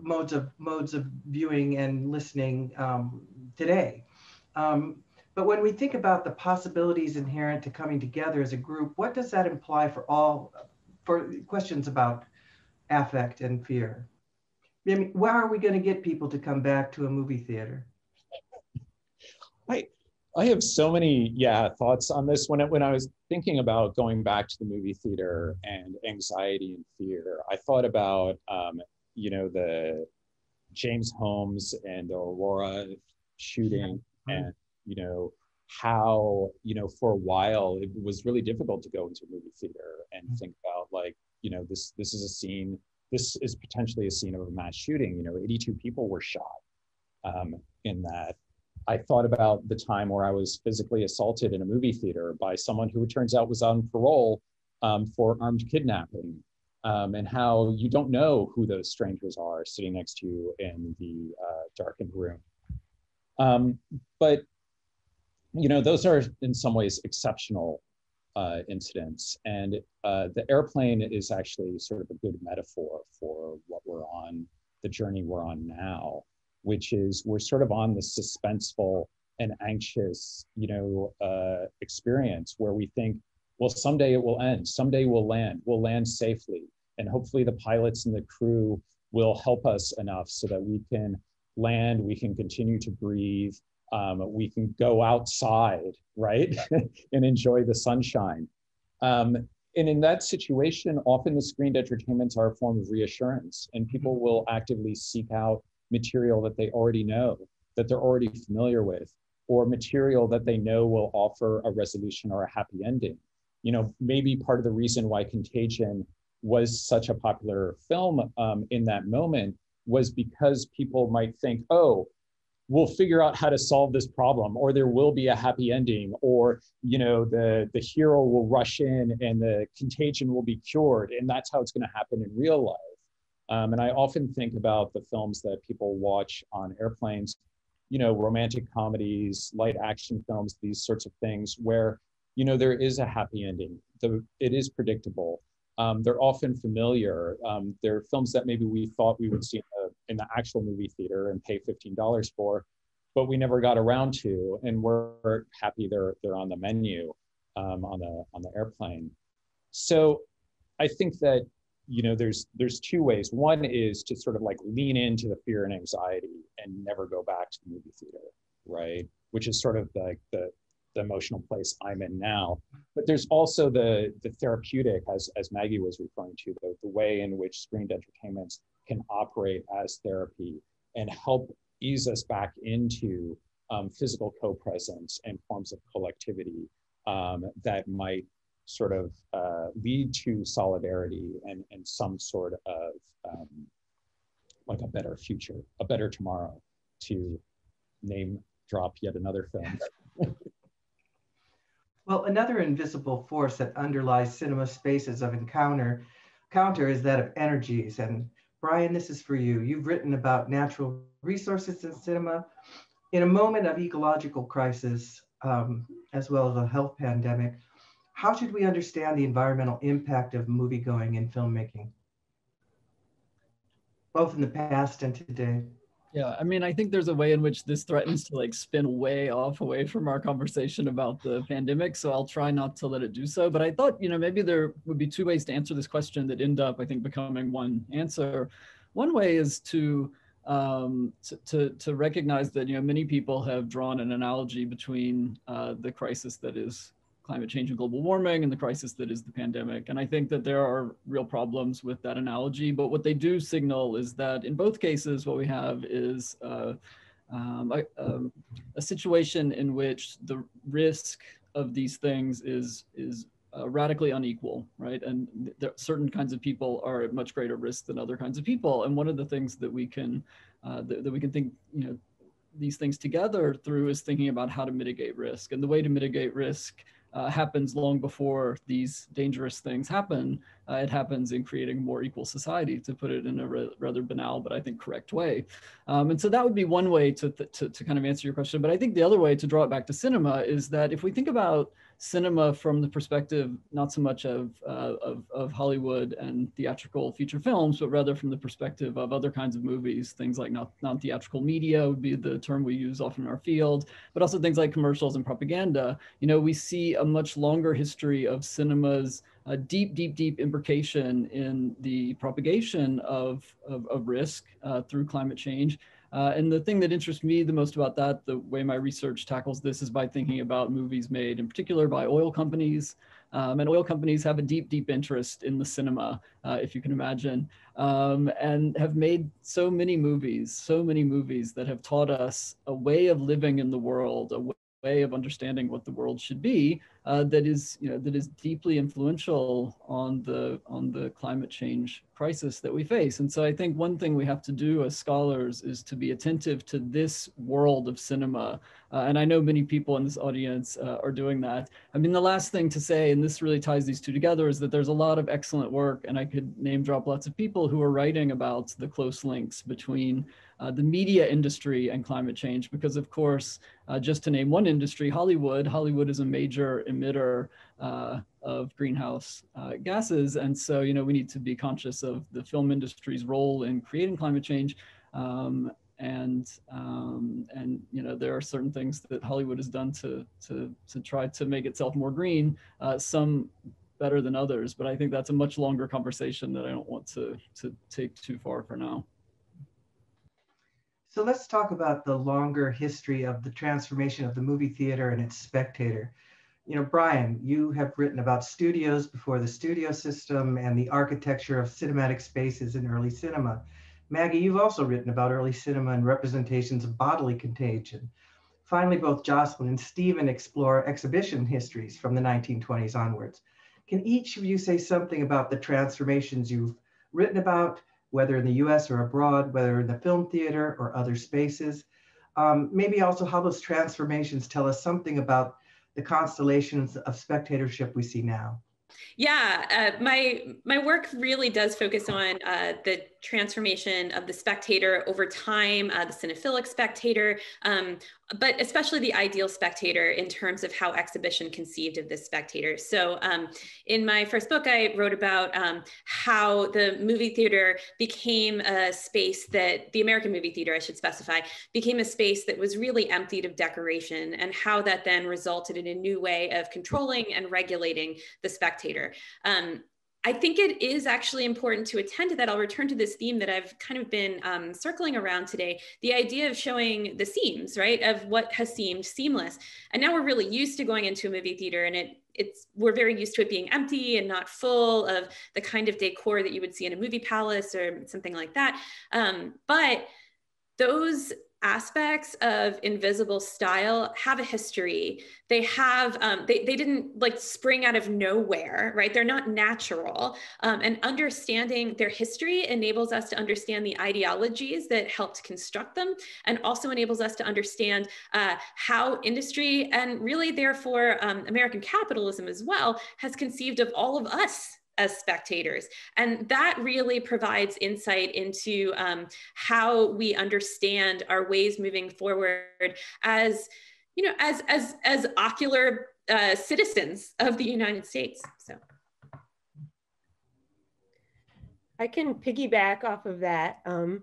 modes of modes of viewing and listening um, today. Um, but when we think about the possibilities inherent to coming together as a group, what does that imply for all for questions about affect and fear? I mean, where are we going to get people to come back to a movie theater? I I have so many yeah thoughts on this. When it, when I was thinking about going back to the movie theater and anxiety and fear, I thought about um, you know the James Holmes and the Aurora shooting and you know how you know for a while it was really difficult to go into a movie theater and mm-hmm. think about like you know this this is a scene this is potentially a scene of a mass shooting. You know 82 people were shot um, in that. I thought about the time where i was physically assaulted in a movie theater by someone who it turns out was on parole um, for armed kidnapping um, and how you don't know who those strangers are sitting next to you in the uh, darkened room. Um, but you know, those are in some ways exceptional uh, incidents. And uh, the airplane is actually sort of a good metaphor for what we're on, the journey we're on now, which is we're sort of on this suspenseful and anxious, you know, uh, experience where we think, well, someday it will end, someday we'll land, we'll land safely. And hopefully the pilots and the crew will help us enough so that we can land, we can continue to breathe, um, we can go outside, right, and enjoy the sunshine. Um, and in that situation, often the screened entertainments are a form of reassurance, and people will actively seek out material that they already know, that they're already familiar with, or material that they know will offer a resolution or a happy ending. You know, maybe part of the reason why Contagion was such a popular film um, in that moment was because people might think, oh, we'll figure out how to solve this problem or there will be a happy ending or you know the the hero will rush in and the contagion will be cured and that's how it's going to happen in real life. Um, and i often think about the films that people watch on airplanes you know romantic comedies light action films these sorts of things where you know there is a happy ending. The, it is predictable. Um, they're often familiar. Um, they're films that maybe we thought we would see in in the actual movie theater and pay $15 for, but we never got around to, and we're happy they're they're on the menu um, on the on the airplane. So I think that you know there's there's two ways. One is to sort of like lean into the fear and anxiety and never go back to the movie theater, right? Which is sort of like the the emotional place I'm in now. But there's also the the therapeutic, as as Maggie was referring to, the, the way in which screened entertainments can operate as therapy and help ease us back into um, physical co-presence and forms of collectivity um, that might sort of uh, lead to solidarity and, and some sort of um, like a better future, a better tomorrow to name drop yet another film. well, another invisible force that underlies cinema spaces of encounter counter is that of energies. And Brian, this is for you. You've written about natural resources in cinema. In a moment of ecological crisis, um, as well as a health pandemic, how should we understand the environmental impact of moviegoing and filmmaking, both in the past and today? Yeah, I mean, I think there's a way in which this threatens to like spin way off away from our conversation about the pandemic. So I'll try not to let it do so. But I thought, you know, maybe there would be two ways to answer this question that end up, I think, becoming one answer. One way is to um, to, to, to, recognize that you know many people have drawn an analogy between uh, the crisis that is climate change and global warming and the crisis that is the pandemic. And I think that there are real problems with that analogy. But what they do signal is that in both cases, what we have is uh, um, a, um, a situation in which the risk of these things is is uh, radically unequal, right? And certain kinds of people are at much greater risk than other kinds of people. And one of the things that we can uh, that, that we can think, you know, these things together through is thinking about how to mitigate risk. And the way to mitigate risk uh, happens long before these dangerous things happen. Uh, it happens in creating a more equal society, to put it in a rather banal but I think correct way. Um, and so that would be one way to, to, to kind of answer your question. But I think the other way to draw it back to cinema is that if we think about cinema from the perspective not so much of, uh, of, of, Hollywood and theatrical feature films, but rather from the perspective of other kinds of movies, things like non-theatrical media would be the term we use often in our field, but also things like commercials and propaganda. You know, we see a much longer history of cinema's uh, deep, deep, deep imbrication in the propagation of, of, of risk uh, through climate change uh, and the thing that interests me the most about that, the way my research tackles this is by thinking about movies made in particular by oil companies. Um, and oil companies have a deep, deep interest in the cinema, uh, if you can imagine, um, and have made so many movies, so many movies that have taught us a way of living in the world, a way of understanding what the world should be uh, that is, you know, that is deeply influential on the on the climate change crisis that we face. And so I think one thing we have to do as scholars is to be attentive to this world of cinema. Uh, and I know many people in this audience uh, are doing that. I mean, the last thing to say, and this really ties these two together, is that there's a lot of excellent work, and I could name drop lots of people who are writing about the close links between uh, the media industry and climate change, because of course, uh, just to name one industry, Hollywood, Hollywood is a major emitter uh, of greenhouse uh, gases. And so, you know, we need to be conscious of the film industry's role in creating climate change. Um, and um, and you know there are certain things that Hollywood has done to to to try to make itself more green. Uh, some better than others, but I think that's a much longer conversation that I don't want to to take too far for now. So let's talk about the longer history of the transformation of the movie theater and its spectator you know, Brian, you have written about studios before the studio system and the architecture of cinematic spaces in early cinema. Maggie, you've also written about early cinema and representations of bodily contagion. Finally, both Jocelyn and Stephen explore exhibition histories from the 1920s onwards. Can each of you say something about the transformations you've written about, whether in the US or abroad, whether in the film theater or other spaces? Um, maybe also how those transformations tell us something about the constellations of spectatorship we see now? Yeah, uh, my my work really does focus on uh, the transformation of the spectator over time, uh, the cinephilic spectator, um, but especially the ideal spectator in terms of how exhibition conceived of this spectator. So um, in my first book, I wrote about um, how the movie theater became a space that, the American movie theater, I should specify, became a space that was really emptied of decoration and how that then resulted in a new way of controlling and regulating the spectator. Um, I think it is actually important to attend to that. I'll return to this theme that I've kind of been um, circling around today the idea of showing the seams, right, of what has seemed seamless. And now we're really used to going into a movie theater and it it's we're very used to it being empty and not full of the kind of decor that you would see in a movie palace or something like that. Um, but those aspects of invisible style have a history. They have um, they, they didn't like spring out of nowhere right? They're not natural. Um, and understanding their history enables us to understand the ideologies that helped construct them and also enables us to understand uh, how industry and really therefore um, american capitalism as well has conceived of all of us as spectators. And that really provides insight into um, how we understand our ways moving forward as, you know, as, as, as ocular uh, citizens of the United States, so. I can piggyback off of that. Um,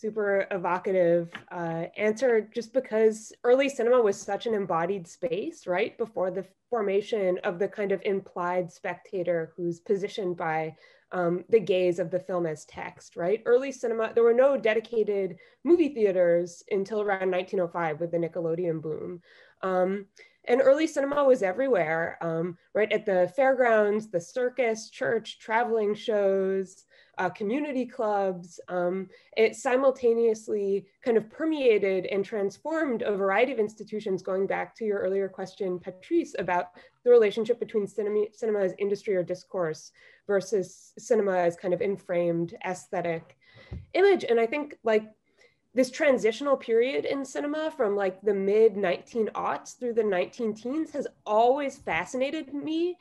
super evocative uh, answer just because early cinema was such an embodied space, right? Before the formation of the kind of implied spectator who's positioned by um, the gaze of the film as text, right? Early cinema, there were no dedicated movie theaters until around 1905 with the Nickelodeon boom. Um, and early cinema was everywhere, um, right? At the fairgrounds, the circus, church, traveling shows, uh, community clubs. Um, it simultaneously kind of permeated and transformed a variety of institutions going back to your earlier question, Patrice, about the relationship between cinema, cinema as industry or discourse versus cinema as kind of inframed aesthetic image. And I think like this transitional period in cinema from like the mid 19 aughts through the 19 teens has always fascinated me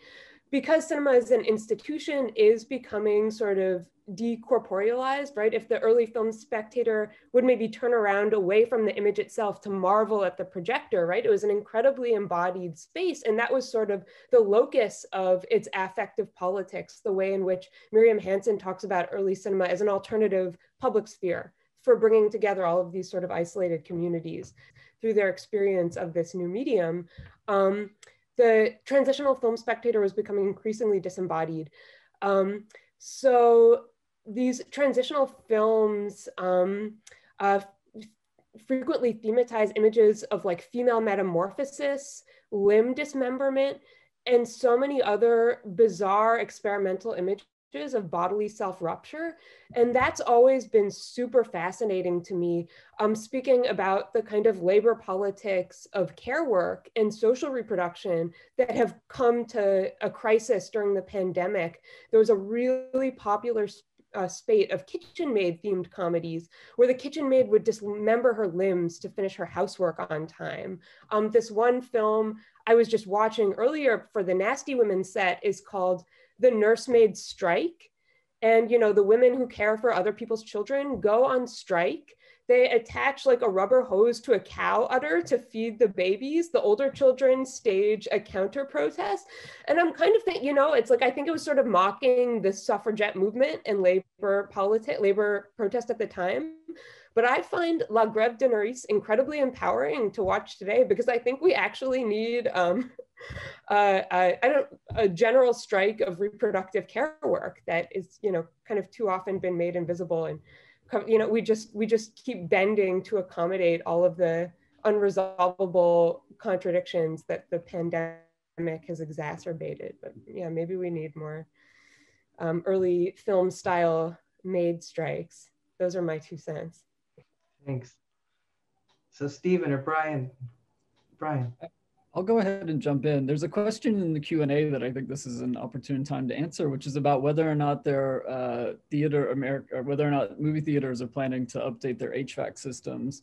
because cinema as an institution is becoming sort of decorporealized, right? If the early film spectator would maybe turn around away from the image itself to marvel at the projector, right? It was an incredibly embodied space. And that was sort of the locus of its affective politics, the way in which Miriam Hansen talks about early cinema as an alternative public sphere for bringing together all of these sort of isolated communities through their experience of this new medium. Um, the transitional film spectator was becoming increasingly disembodied. Um, so these transitional films um, uh, frequently thematize images of like female metamorphosis, limb dismemberment, and so many other bizarre experimental images of bodily self-rupture. And that's always been super fascinating to me. Um, speaking about the kind of labor politics of care work and social reproduction that have come to a crisis during the pandemic, there was a really popular uh, spate of kitchen maid themed comedies where the kitchen maid would dismember her limbs to finish her housework on time. Um, this one film I was just watching earlier for the Nasty Women set is called the nursemaid strike. And you know the women who care for other people's children go on strike. They attach like a rubber hose to a cow udder to feed the babies. The older children stage a counter protest. And i'm kind of think you know it's like i think it was sort of mocking the suffragette movement and labor politics labor protest at the time. But I find La Grève des Nourrices incredibly empowering to watch today because I think we actually need um, uh, I don't a general strike of reproductive care work that is you know kind of too often been maid invisible and you know we just we just keep bending to accommodate all of the unresolvable contradictions that the pandemic has exacerbated but yeah maybe we need more um, early film style made strikes those are my two cents Thanks. So Stephen or Brian, Brian. I'll go ahead and jump in. There's a question in the Q&A that I think this is an opportune time to answer, which is about whether or not their uh, theater America, or whether or not movie theaters are planning to update their HVAC systems.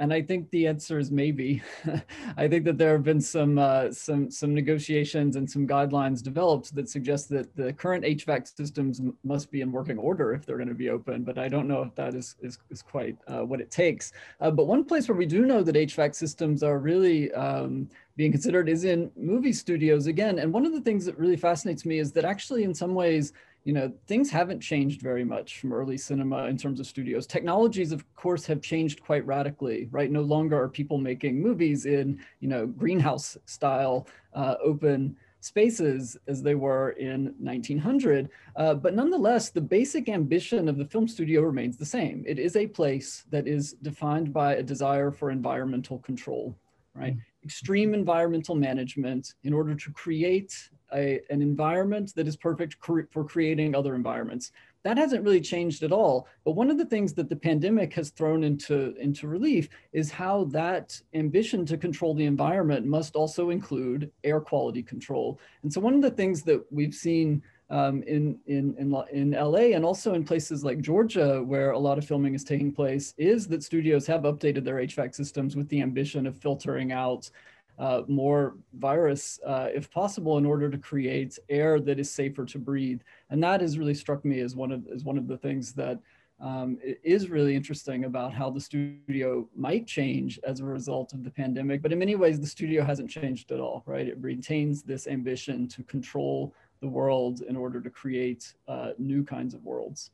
And I think the answer is maybe. I think that there have been some uh, some some negotiations and some guidelines developed that suggest that the current HVAC systems must be in working order if they're going to be open. But I don't know if that is is, is quite uh, what it takes. Uh, but one place where we do know that HVAC systems are really um, being considered is in movie studios again. And one of the things that really fascinates me is that actually, in some ways, you know, things haven't changed very much from early cinema in terms of studios. Technologies, of course, have changed quite radically, right? No longer are people making movies in, you know, greenhouse style uh, open spaces as they were in 1900. Uh, but nonetheless, the basic ambition of the film studio remains the same. It is a place that is defined by a desire for environmental control, right? Mm. Extreme environmental management in order to create a, an environment that is perfect for creating other environments. That hasn't really changed at all. But one of the things that the pandemic has thrown into, into relief is how that ambition to control the environment must also include air quality control. And so one of the things that we've seen um, in, in, in, in LA and also in places like Georgia, where a lot of filming is taking place, is that studios have updated their HVAC systems with the ambition of filtering out uh, more virus uh, if possible in order to create air that is safer to breathe. And that has really struck me as one of, as one of the things that um, is really interesting about how the studio might change as a result of the pandemic. But in many ways, the studio hasn't changed at all, right? It retains this ambition to control the world in order to create uh, new kinds of worlds.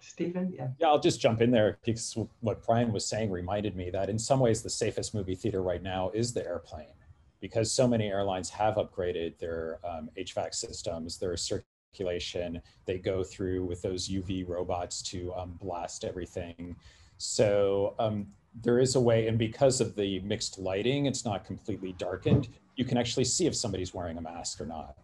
Stephen, yeah. Yeah, I'll just jump in there because what Brian was saying reminded me that in some ways the safest movie theater right now is the airplane because so many airlines have upgraded their um, HVAC systems, their circulation. They go through with those UV robots to um, blast everything. So um, there is a way, and because of the mixed lighting, it's not completely darkened. You can actually see if somebody's wearing a mask or not.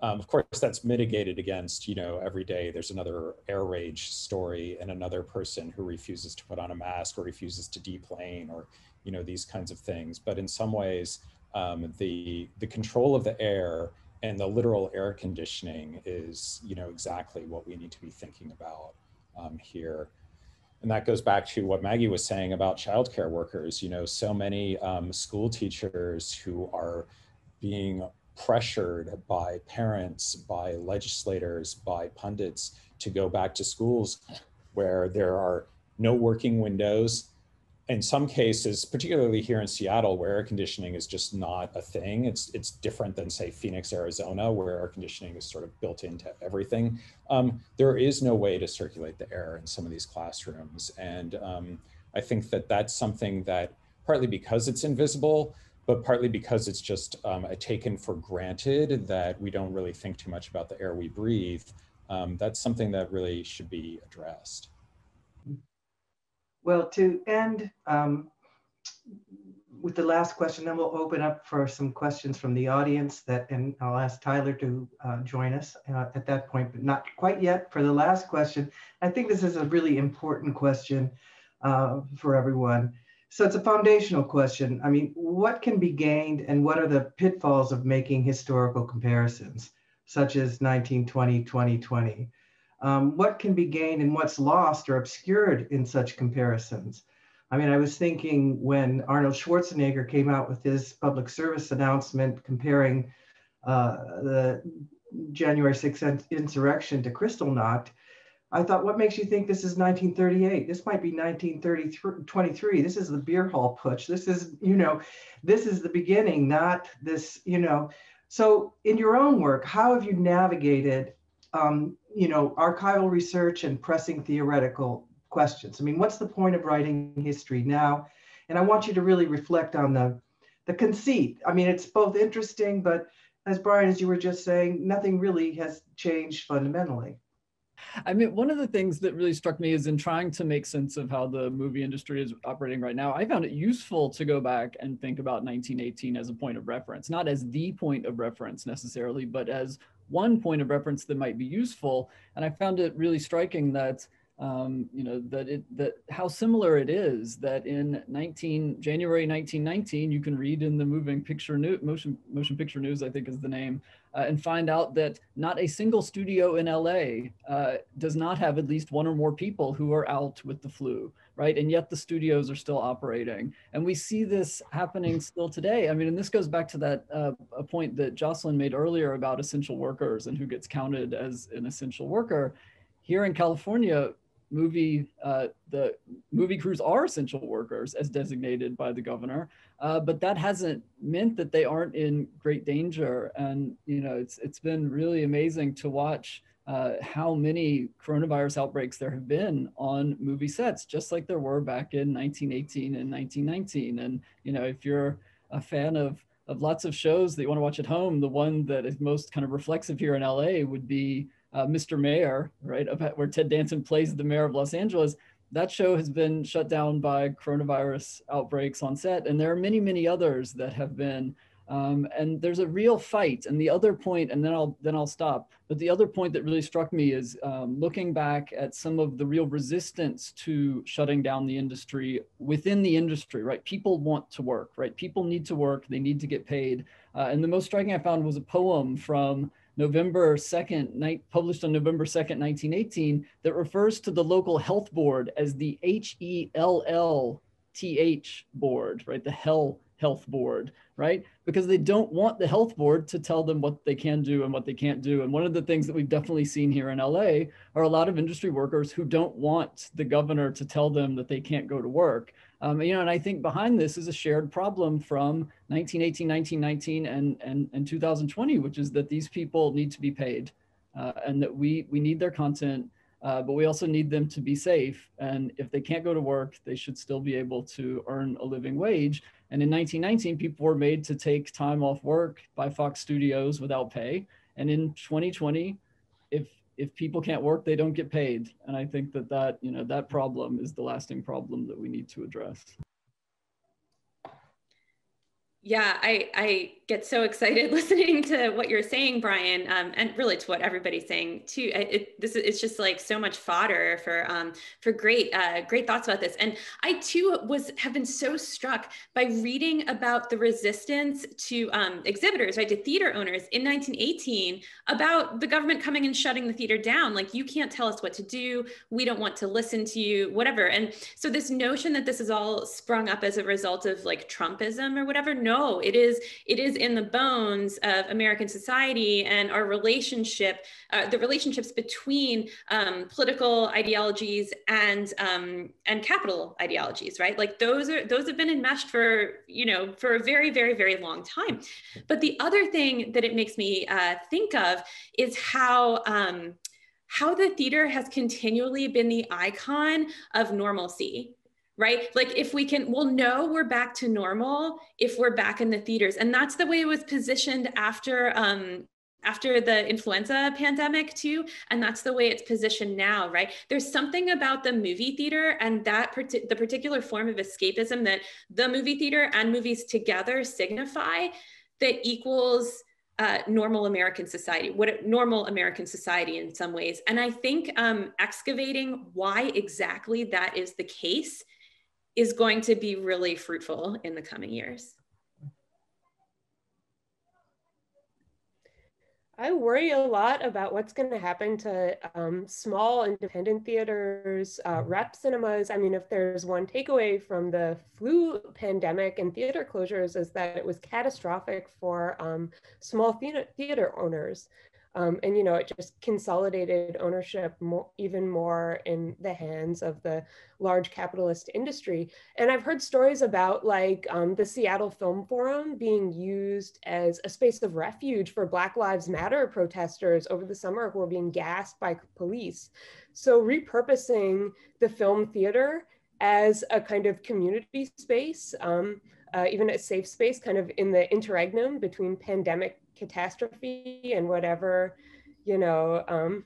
Um, of course, that's mitigated against, you know, every day there's another air rage story and another person who refuses to put on a mask or refuses to deplane or, you know, these kinds of things. But in some ways, um, the, the control of the air and the literal air conditioning is, you know, exactly what we need to be thinking about um, here. And that goes back to what Maggie was saying about childcare workers. You know, so many um, school teachers who are being pressured by parents, by legislators, by pundits to go back to schools where there are no working windows. In some cases, particularly here in Seattle, where air conditioning is just not a thing, it's, it's different than, say, Phoenix, Arizona, where air conditioning is sort of built into everything. Um, there is no way to circulate the air in some of these classrooms. And um, I think that that's something that, partly because it's invisible, but partly because it's just um, taken for granted that we don't really think too much about the air we breathe. Um, that's something that really should be addressed. Well, to end um, with the last question, then we'll open up for some questions from the audience that, and I'll ask Tyler to uh, join us uh, at that point, but not quite yet for the last question. I think this is a really important question uh, for everyone. So it's a foundational question. I mean, what can be gained and what are the pitfalls of making historical comparisons, such as 1920, 2020? Um, what can be gained and what's lost or obscured in such comparisons? I mean, I was thinking when Arnold Schwarzenegger came out with his public service announcement comparing uh, the January 6th insurrection to Kristallnacht, I thought, what makes you think this is 1938? This might be 1923. This is the beer hall putsch. This is, you know, this is the beginning, not this, you know. So, in your own work, how have you navigated, um, you know, archival research and pressing theoretical questions? I mean, what's the point of writing history now? And I want you to really reflect on the, the conceit. I mean, it's both interesting, but as Brian, as you were just saying, nothing really has changed fundamentally. I mean, one of the things that really struck me is in trying to make sense of how the movie industry is operating right now, I found it useful to go back and think about 1918 as a point of reference, not as the point of reference necessarily, but as one point of reference that might be useful. And I found it really striking that um, you know that it that how similar it is that in 19 January 1919 you can read in the moving picture new motion motion picture news I think is the name uh, and find out that not a single studio in LA uh, does not have at least one or more people who are out with the flu right? And yet the studios are still operating. And we see this happening still today. I mean, and this goes back to that uh, a point that Jocelyn made earlier about essential workers and who gets counted as an essential worker. Here in California, movie uh, the movie crews are essential workers as designated by the governor uh, but that hasn't meant that they aren't in great danger. And you know it's it's been really amazing to watch uh, how many coronavirus outbreaks there have been on movie sets just like there were back in 1918 and 1919 and you know if you're a fan of of lots of shows that you want to watch at home the one that is most kind of reflexive here in la would be uh, Mr. Mayor, right, where Ted Danson plays the mayor of Los Angeles. That show has been shut down by coronavirus outbreaks on set, and there are many, many others that have been. Um, and there's a real fight. And the other point, and then I'll then I'll stop. But the other point that really struck me is um, looking back at some of the real resistance to shutting down the industry within the industry. Right, people want to work. Right, people need to work. They need to get paid. Uh, and the most striking I found was a poem from November 2nd, night, published on November 2nd, 1918, that refers to the local health board as the H-E-L-L-T-H board, right? The Hell Health Board, right? Because they don't want the health board to tell them what they can do and what they can't do. And one of the things that we've definitely seen here in LA are a lot of industry workers who don't want the governor to tell them that they can't go to work. Um, you know, and I think behind this is a shared problem from 1918, 1919, and, and, and 2020, which is that these people need to be paid uh, and that we, we need their content, uh, but we also need them to be safe. And if they can't go to work, they should still be able to earn a living wage. And in 1919, people were made to take time off work by Fox Studios without pay. And in 2020, if if people can't work, they don't get paid. And I think that that, you know, that problem is the lasting problem that we need to address. Yeah, I, I get so excited listening to what you're saying, Brian, um, and really to what everybody's saying too. It, this is it's just like so much fodder for um, for great uh, great thoughts about this. And I too was have been so struck by reading about the resistance to um, exhibitors, right, to theater owners in 1918 about the government coming and shutting the theater down. Like you can't tell us what to do. We don't want to listen to you, whatever. And so this notion that this is all sprung up as a result of like Trumpism or whatever, no, it is it is in the bones of American society and our relationship, uh, the relationships between um, political ideologies and um, and capital ideologies, right? Like those are those have been enmeshed for you know for a very very very long time. But the other thing that it makes me uh, think of is how. Um, how the theater has continually been the icon of normalcy right? Like if we can, we'll know we're back to normal if we're back in the theaters. And that's the way it was positioned after um, after the influenza pandemic too and that's the way it's positioned now right there's something about the movie theater and that the particular form of escapism that the movie theater and movies together signify that equals uh, normal American society, what normal American society in some ways. And I think um, excavating why exactly that is the case is going to be really fruitful in the coming years. I worry a lot about what's going to happen to um, small independent theaters, uh, rep cinemas. I mean, if there's one takeaway from the flu pandemic and theater closures is that it was catastrophic for um, small theater, theater owners. Um, and you know, it just consolidated ownership more, even more in the hands of the large capitalist industry. And I've heard stories about like um, the Seattle Film Forum being used as a space of refuge for Black Lives Matter protesters over the summer who were being gassed by police. So repurposing the film theater as a kind of community space, um, uh, even a safe space, kind of in the interregnum between pandemic catastrophe and whatever, you know, um,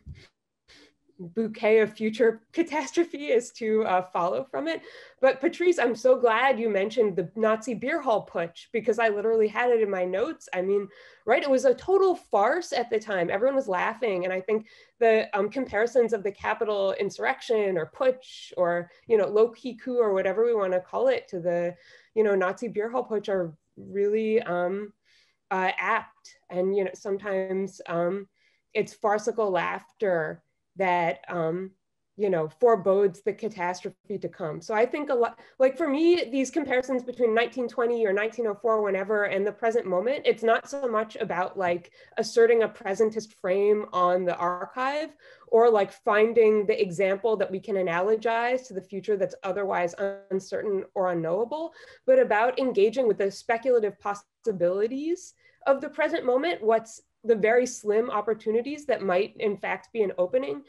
bouquet of future catastrophe is to uh, follow from it. But Patrice, I'm so glad you mentioned the Nazi beer hall putsch because I literally had it in my notes. I mean, right, it was a total farce at the time. Everyone was laughing. And I think the um, comparisons of the Capitol insurrection or putsch or, you know, low key coup or whatever we want to call it to the, you know, Nazi beer hall putsch are really um, uh, apt. And, you know, sometimes um, it's farcical laughter that um, you know, forebodes the catastrophe to come. So I think a lot, like for me, these comparisons between 1920 or 1904, whenever, and the present moment, it's not so much about like asserting a presentist frame on the archive or like finding the example that we can analogize to the future that's otherwise uncertain or unknowable, but about engaging with the speculative possibilities of the present moment, what's the very slim opportunities that might in fact be an opening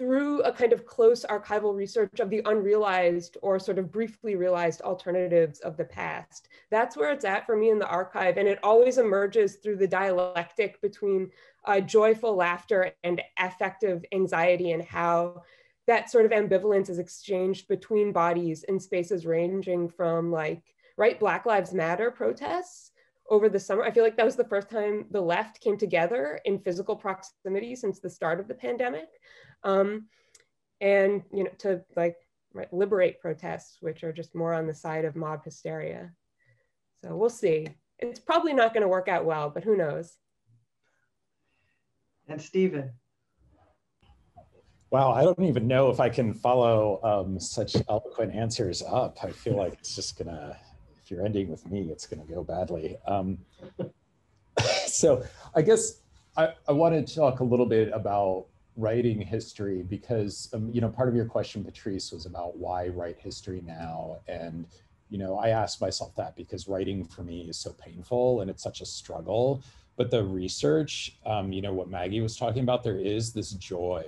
through a kind of close archival research of the unrealized or sort of briefly realized alternatives of the past. That's where it's at for me in the archive. And it always emerges through the dialectic between uh, joyful laughter and affective anxiety and how that sort of ambivalence is exchanged between bodies in spaces ranging from like, right, Black Lives Matter protests over the summer. I feel like that was the first time the left came together in physical proximity since the start of the pandemic um, and you know to like right, liberate protests, which are just more on the side of mob hysteria. So we'll see. It's probably not going to work out well, but who knows? And Stephen. Wow, I don't even know if I can follow um, such eloquent answers up. I feel like it's just gonna, you're ending with me, it's gonna go badly. Um, so I guess I, I wanted to talk a little bit about writing history because um, you know part of your question patrice was about why write history now and you know i asked myself that because writing for me is so painful and it's such a struggle but the research um, you know what maggie was talking about there is this joy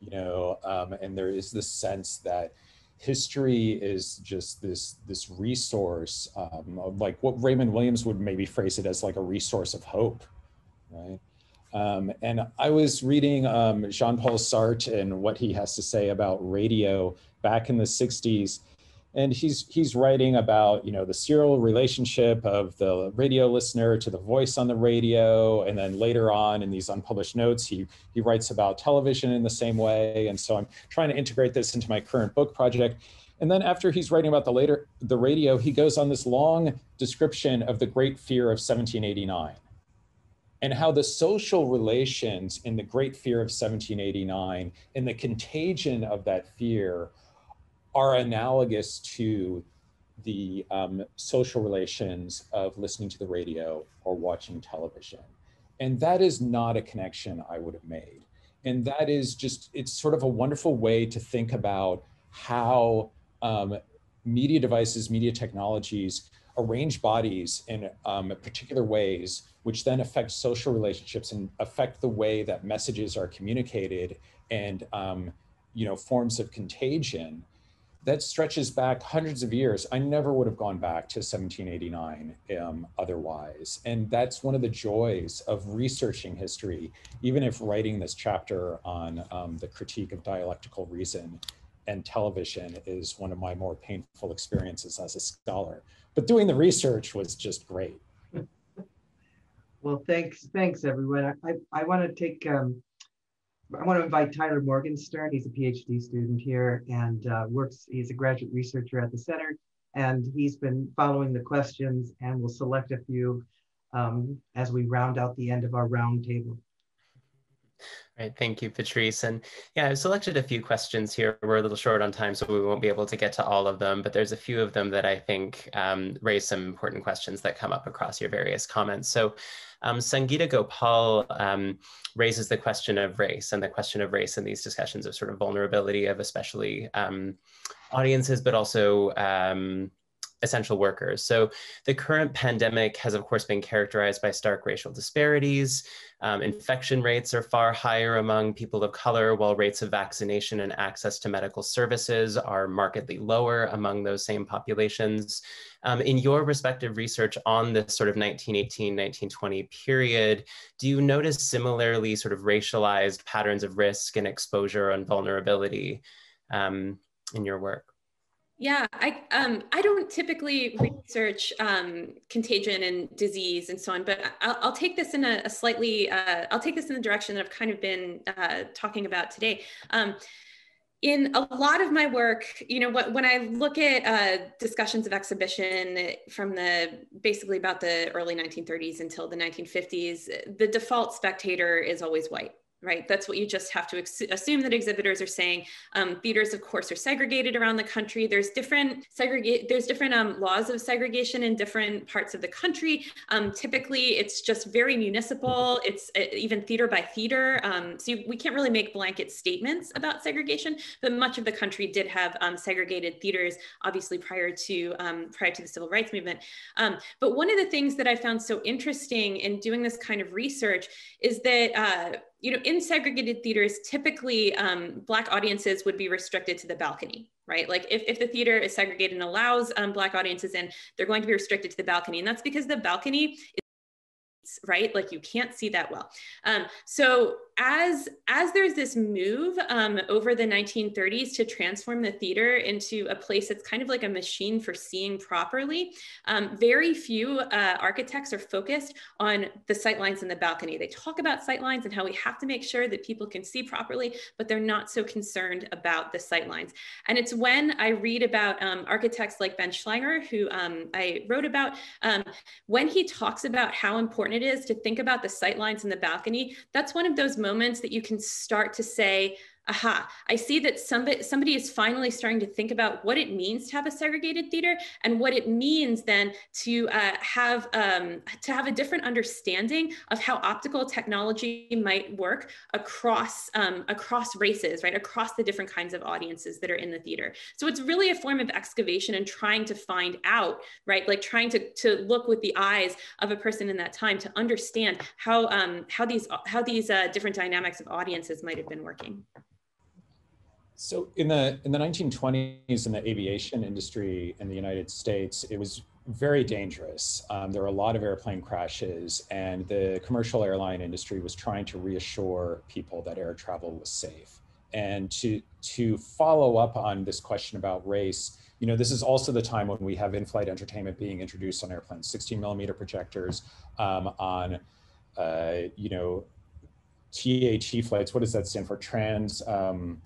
you know um, and there is this sense that history is just this this resource um, of like what raymond williams would maybe phrase it as like a resource of hope right um, and I was reading um, Jean-Paul Sartre and what he has to say about radio back in the 60s. And he's he's writing about you know the serial relationship of the radio listener to the voice on the radio, and then later on in these unpublished notes, he he writes about television in the same way. And so I'm trying to integrate this into my current book project. And then after he's writing about the later the radio, he goes on this long description of the Great Fear of 1789 and how the social relations in the Great Fear of 1789 and the contagion of that fear are analogous to the um, social relations of listening to the radio or watching television. And that is not a connection I would have made. And that is just, it's sort of a wonderful way to think about how um, media devices, media technologies arrange bodies in um, particular ways which then affect social relationships and affect the way that messages are communicated and um, you know forms of contagion that stretches back hundreds of years. I never would have gone back to 1789 um, otherwise. And that's one of the joys of researching history, even if writing this chapter on um, the critique of dialectical reason and television is one of my more painful experiences as a scholar. But doing the research was just great. Well, thanks, thanks everyone. I, I, want to take, um, I want to invite Tyler Morgenstern. He's a PhD student here and uh, works, he's a graduate researcher at the center and he's been following the questions and we'll select a few um, as we round out the end of our roundtable. Right, thank you, Patrice. And yeah, I've selected a few questions here. We're a little short on time, so we won't be able to get to all of them, but there's a few of them that I think um, raise some important questions that come up across your various comments. So um, Sangita Gopal um, raises the question of race and the question of race in these discussions of sort of vulnerability of especially um, audiences, but also um, essential workers. So the current pandemic has, of course, been characterized by stark racial disparities. Um, infection rates are far higher among people of color, while rates of vaccination and access to medical services are markedly lower among those same populations. Um, in your respective research on this sort of 1918, 1920 period, do you notice similarly sort of racialized patterns of risk and exposure and vulnerability um, in your work? Yeah, I um, I don't typically research um, contagion and disease and so on, but I'll, I'll take this in a, a slightly uh, I'll take this in the direction that I've kind of been uh, talking about today. Um, in a lot of my work, you know, what, when I look at uh, discussions of exhibition from the basically about the early 1930s until the 1950s, the default spectator is always white right? That's what you just have to assume that exhibitors are saying. Um, theaters, of course, are segregated around the country. There's different segregate. There's different um, laws of segregation in different parts of the country. Um, typically, it's just very municipal. It's uh, even theater by theater. Um, so you, we can't really make blanket statements about segregation. But much of the country did have um, segregated theaters, obviously prior to um, prior to the civil rights movement. but one of the things that I found so interesting in doing this kind of research is that. Uh, you know, in segregated theaters, typically um, Black audiences would be restricted to the balcony, right? Like if, if the theater is segregated and allows um, Black audiences in, they're going to be restricted to the balcony. And that's because the balcony is, right? Like you can't see that well. Um, so as as there's this move um, over the 1930s to transform the theater into a place that's kind of like a machine for seeing properly, um, very few uh, architects are focused on the sight lines in the balcony. They talk about sight lines and how we have to make sure that people can see properly, but they're not so concerned about the sight lines. And it's when I read about um, architects like Ben Schlanger, who um, I wrote about, um, when he talks about how important it is to think about the sight lines in the balcony, that's one of those moments moments that you can start to say, aha, I see that somebody, somebody is finally starting to think about what it means to have a segregated theater and what it means then to uh, have um, to have a different understanding of how optical technology might work across um, across races, right, across the different kinds of audiences that are in the theater. So it's really a form of excavation and trying to find out, right, like trying to to look with the eyes of a person in that time to understand how um, how these how these uh, different dynamics of audiences might have been working. So in the in the 1920s in the aviation industry in the United States, it was very dangerous. Um, there were a lot of airplane crashes, and the commercial airline industry was trying to reassure people that air travel was safe. And to to follow up on this question about race, you know, this is also the time when we have in-flight entertainment being introduced on airplanes, 16 millimeter projectors um, on, uh, you know, TAT flights. What does that stand for? Trans. Um,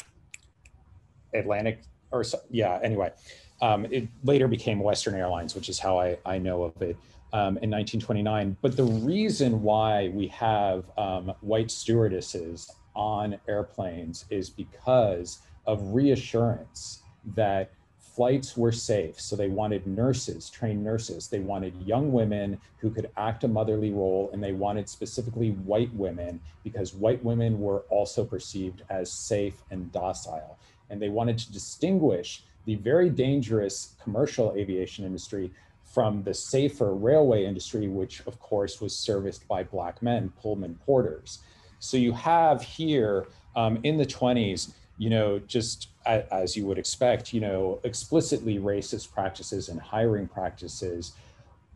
Atlantic or yeah, anyway. Um, it later became Western Airlines, which is how I, I know of it um, in 1929. But the reason why we have um, white stewardesses on airplanes is because of reassurance that flights were safe. So they wanted nurses, trained nurses. They wanted young women who could act a motherly role, and they wanted specifically white women because white women were also perceived as safe and docile and they wanted to distinguish the very dangerous commercial aviation industry from the safer railway industry, which of course was serviced by black men, Pullman porters. So you have here um, in the 20s, you know, just as you would expect, you know, explicitly racist practices and hiring practices,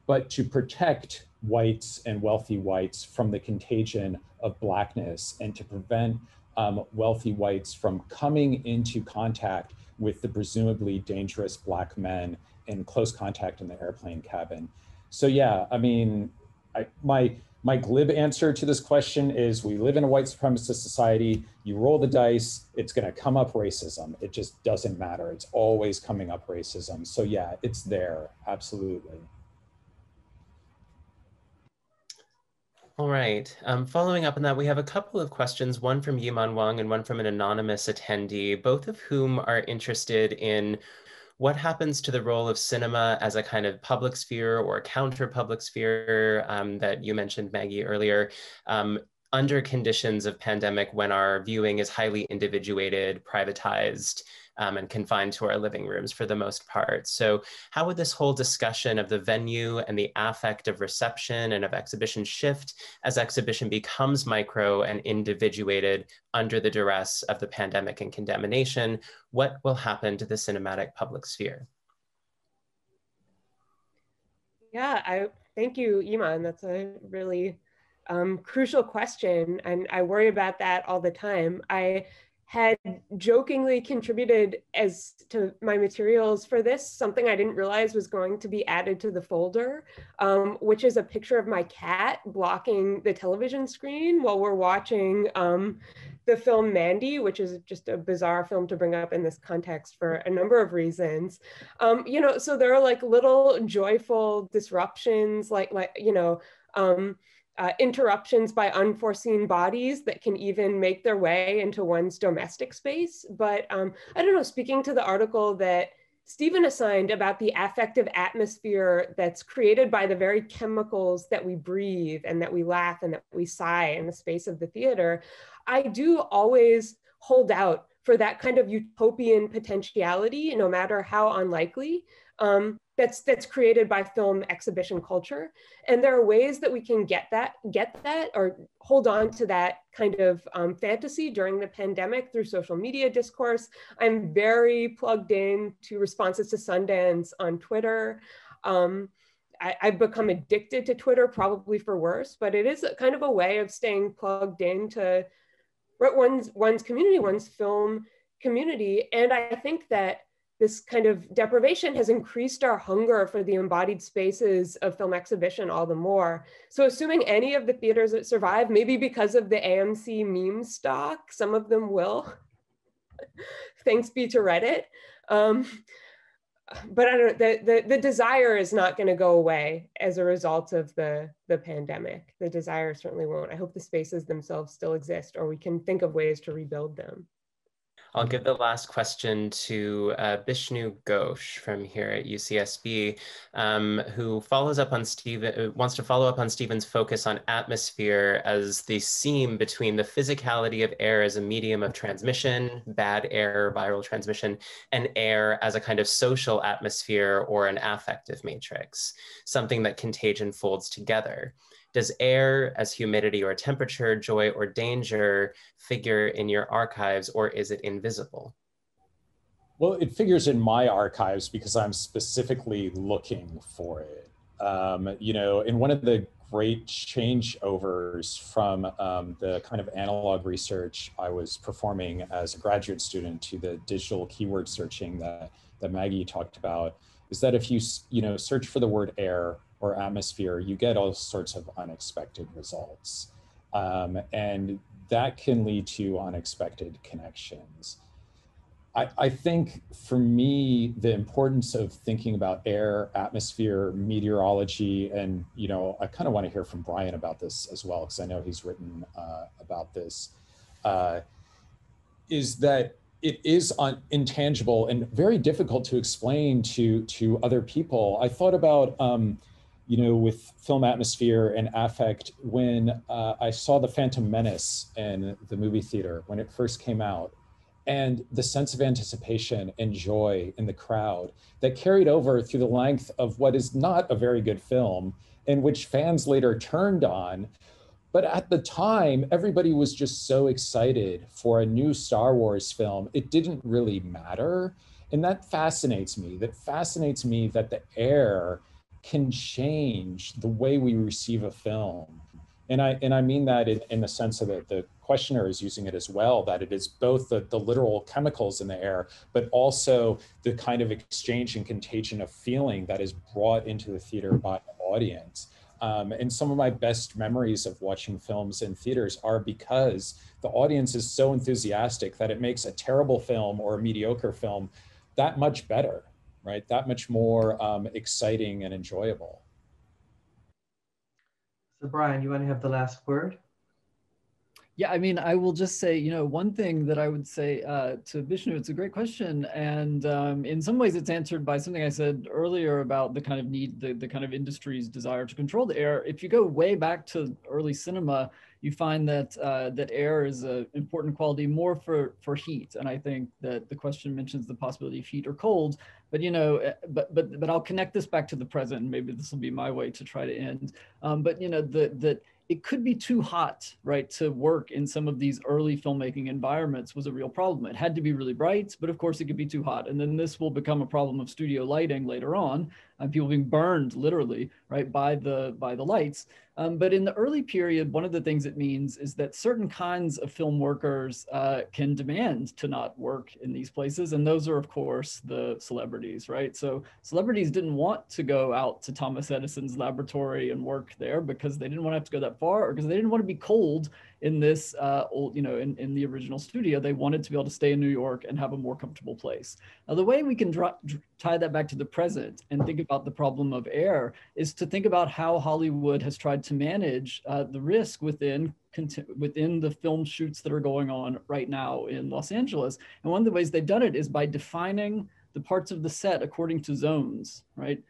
but to protect whites and wealthy whites from the contagion of blackness and to prevent um, wealthy whites from coming into contact with the presumably dangerous black men in close contact in the airplane cabin. So yeah, I mean, I, my my glib answer to this question is we live in a white supremacist society. You roll the dice, it's going to come up racism. It just doesn't matter. It's always coming up racism. So yeah, it's there. Absolutely. All right. Um, following up on that, we have a couple of questions, one from Yiman Wang and one from an anonymous attendee, both of whom are interested in what happens to the role of cinema as a kind of public sphere or counter public sphere um, that you mentioned, Maggie, earlier, um, under conditions of pandemic when our viewing is highly individuated, privatized, um, and confined to our living rooms for the most part. So how would this whole discussion of the venue and the affect of reception and of exhibition shift as exhibition becomes micro and individuated under the duress of the pandemic and condemnation? What will happen to the cinematic public sphere? Yeah, I thank you, Yiman. That's a really um, crucial question, and I worry about that all the time. I had jokingly contributed as to my materials for this, something I didn't realize was going to be added to the folder, um, which is a picture of my cat blocking the television screen while we're watching um, the film Mandy, which is just a bizarre film to bring up in this context for a number of reasons. Um, you know, so there are like little joyful disruptions, like like you know. Uh, interruptions by unforeseen bodies that can even make their way into one's domestic space. But um, I don't know, speaking to the article that Stephen assigned about the affective atmosphere that's created by the very chemicals that we breathe and that we laugh and that we sigh in the space of the theater, I do always hold out for that kind of utopian potentiality, no matter how unlikely. Um, that's that's created by film exhibition culture. And there are ways that we can get that get that or hold on to that kind of um, fantasy during the pandemic through social media discourse. I'm very plugged in to responses to sundance on twitter. Um, I, have become addicted to twitter probably for worse but it is a kind of a way of staying plugged into one's one's community one's film community. And i think that this kind of deprivation has increased our hunger for the embodied spaces of film exhibition all the more. So assuming any of the theaters that survive, maybe because of the AMC meme stock, some of them will, thanks be to Reddit. Um, but I don't the, the, the desire is not going to go away as a result of the, the pandemic. The desire certainly won't. I hope the spaces themselves still exist or we can think of ways to rebuild them. I'll give the last question to uh, Bishnu Ghosh from here at UCSB, um, who follows up on Stephen, uh, wants to follow up on Stephen's focus on atmosphere as the seam between the physicality of air as a medium of transmission, bad air, viral transmission, and air as a kind of social atmosphere or an affective matrix, something that contagion folds together. Does air as humidity or temperature, joy or danger figure in your archives or is it invisible? Well, it figures in my archives because I'm specifically looking for it. Um, you know, in one of the great changeovers from um, the kind of analog research I was performing as a graduate student to the digital keyword searching that, that Maggie talked about is that if you, you know, search for the word air or atmosphere, you get all sorts of unexpected results. Um, and that can lead to unexpected connections. I, I, think for me, the importance of thinking about air, atmosphere, meteorology, and you know, I kind of want to hear from Brian about this as well, because I know he's written uh, about this, uh, is that it is un- intangible and very difficult to explain to to other people. I thought about um, you know, with film atmosphere and affect, when uh, I saw The Phantom Menace in the movie theater when it first came out, and the sense of anticipation and joy in the crowd that carried over through the length of what is not a very good film, and which fans later turned on. But at the time, everybody was just so excited for a new Star Wars film, it didn't really matter. And that fascinates me. That fascinates me that the air can change the way we receive a film. And I, and I mean that in, in the sense of that the questioner is using it as well, that it is both the, the literal chemicals in the air, but also the kind of exchange and contagion of feeling that is brought into the theater by the audience. Um, and some of my best memories of watching films in theaters are because the audience is so enthusiastic that it makes a terrible film or a mediocre film that much better right? That much more um, exciting and enjoyable. So Brian, you want to have the last word? Yeah, I mean, I will just say, you know, one thing that I would say uh, to Bishnu, it's a great question. And um, in some ways it's answered by something I said earlier about the kind of need, the, the kind of industry's desire to control the air. If you go way back to early cinema, you find that uh, that air is an important quality more for for heat and i think that the question mentions the possibility of heat or cold but you know eh, but but but i'll connect this back to the present maybe this will be my way to try to end um, but you know the that it could be too hot, right, to work in some of these early filmmaking environments was a real problem. It had to be really bright, but of course it could be too hot. And then this will become a problem of studio lighting later on, and people being burned literally, right, by the by the lights. Um, but in the early period, one of the things it means is that certain kinds of film workers uh, can demand to not work in these places. And those are, of course, the celebrities, right? So celebrities didn't want to go out to Thomas Edison's laboratory and work there because they didn't want to have to go that far or because they didn't want to be cold in this uh, old, you know, in, in the original studio. They wanted to be able to stay in New York and have a more comfortable place. Now, the way we can tie that back to the present and think about the problem of air is to think about how Hollywood has tried to manage uh, the risk within within the film shoots that are going on right now in Los Angeles. And one of the ways they've done it is by defining the parts of the set according to zones, right?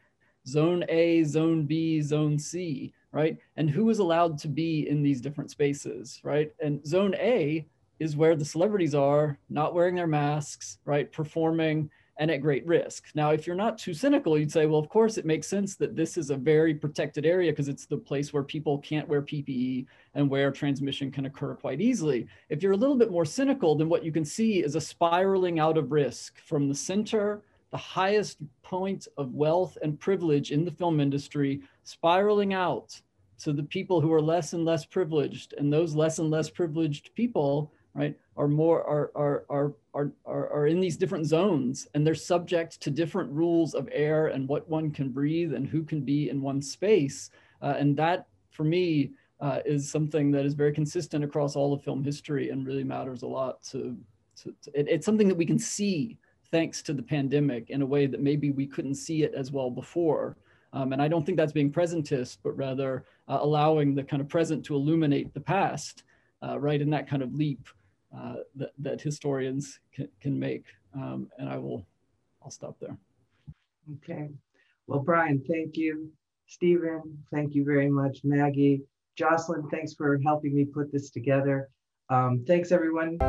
Zone A, Zone B, Zone C, right? And who is allowed to be in these different spaces, right? And Zone A is where the celebrities are not wearing their masks, right? Performing and at great risk. Now, if you're not too cynical, you'd say, well, of course, it makes sense that this is a very protected area because it's the place where people can't wear PPE and where transmission can occur quite easily. If you're a little bit more cynical, then what you can see is a spiraling out of risk from the center, the highest point of wealth and privilege in the film industry, spiraling out to the people who are less and less privileged. And those less and less privileged people right, are more are are are are are in these different zones and they're subject to different rules of air and what one can breathe and who can be in one space. Uh, and that for me uh, is something that is very consistent across all of film history and really matters a lot to, to, to it, it's something that we can see thanks to the pandemic in a way that maybe we couldn't see it as well before. Um, and I don't think that's being presentist, but rather uh, allowing the kind of present to illuminate the past, uh, right? In that kind of leap uh, that, that historians can, can make. Um, and I will, I'll stop there. Okay. Well, Brian, thank you. Stephen, thank you very much. Maggie, Jocelyn, thanks for helping me put this together. Um, thanks, everyone.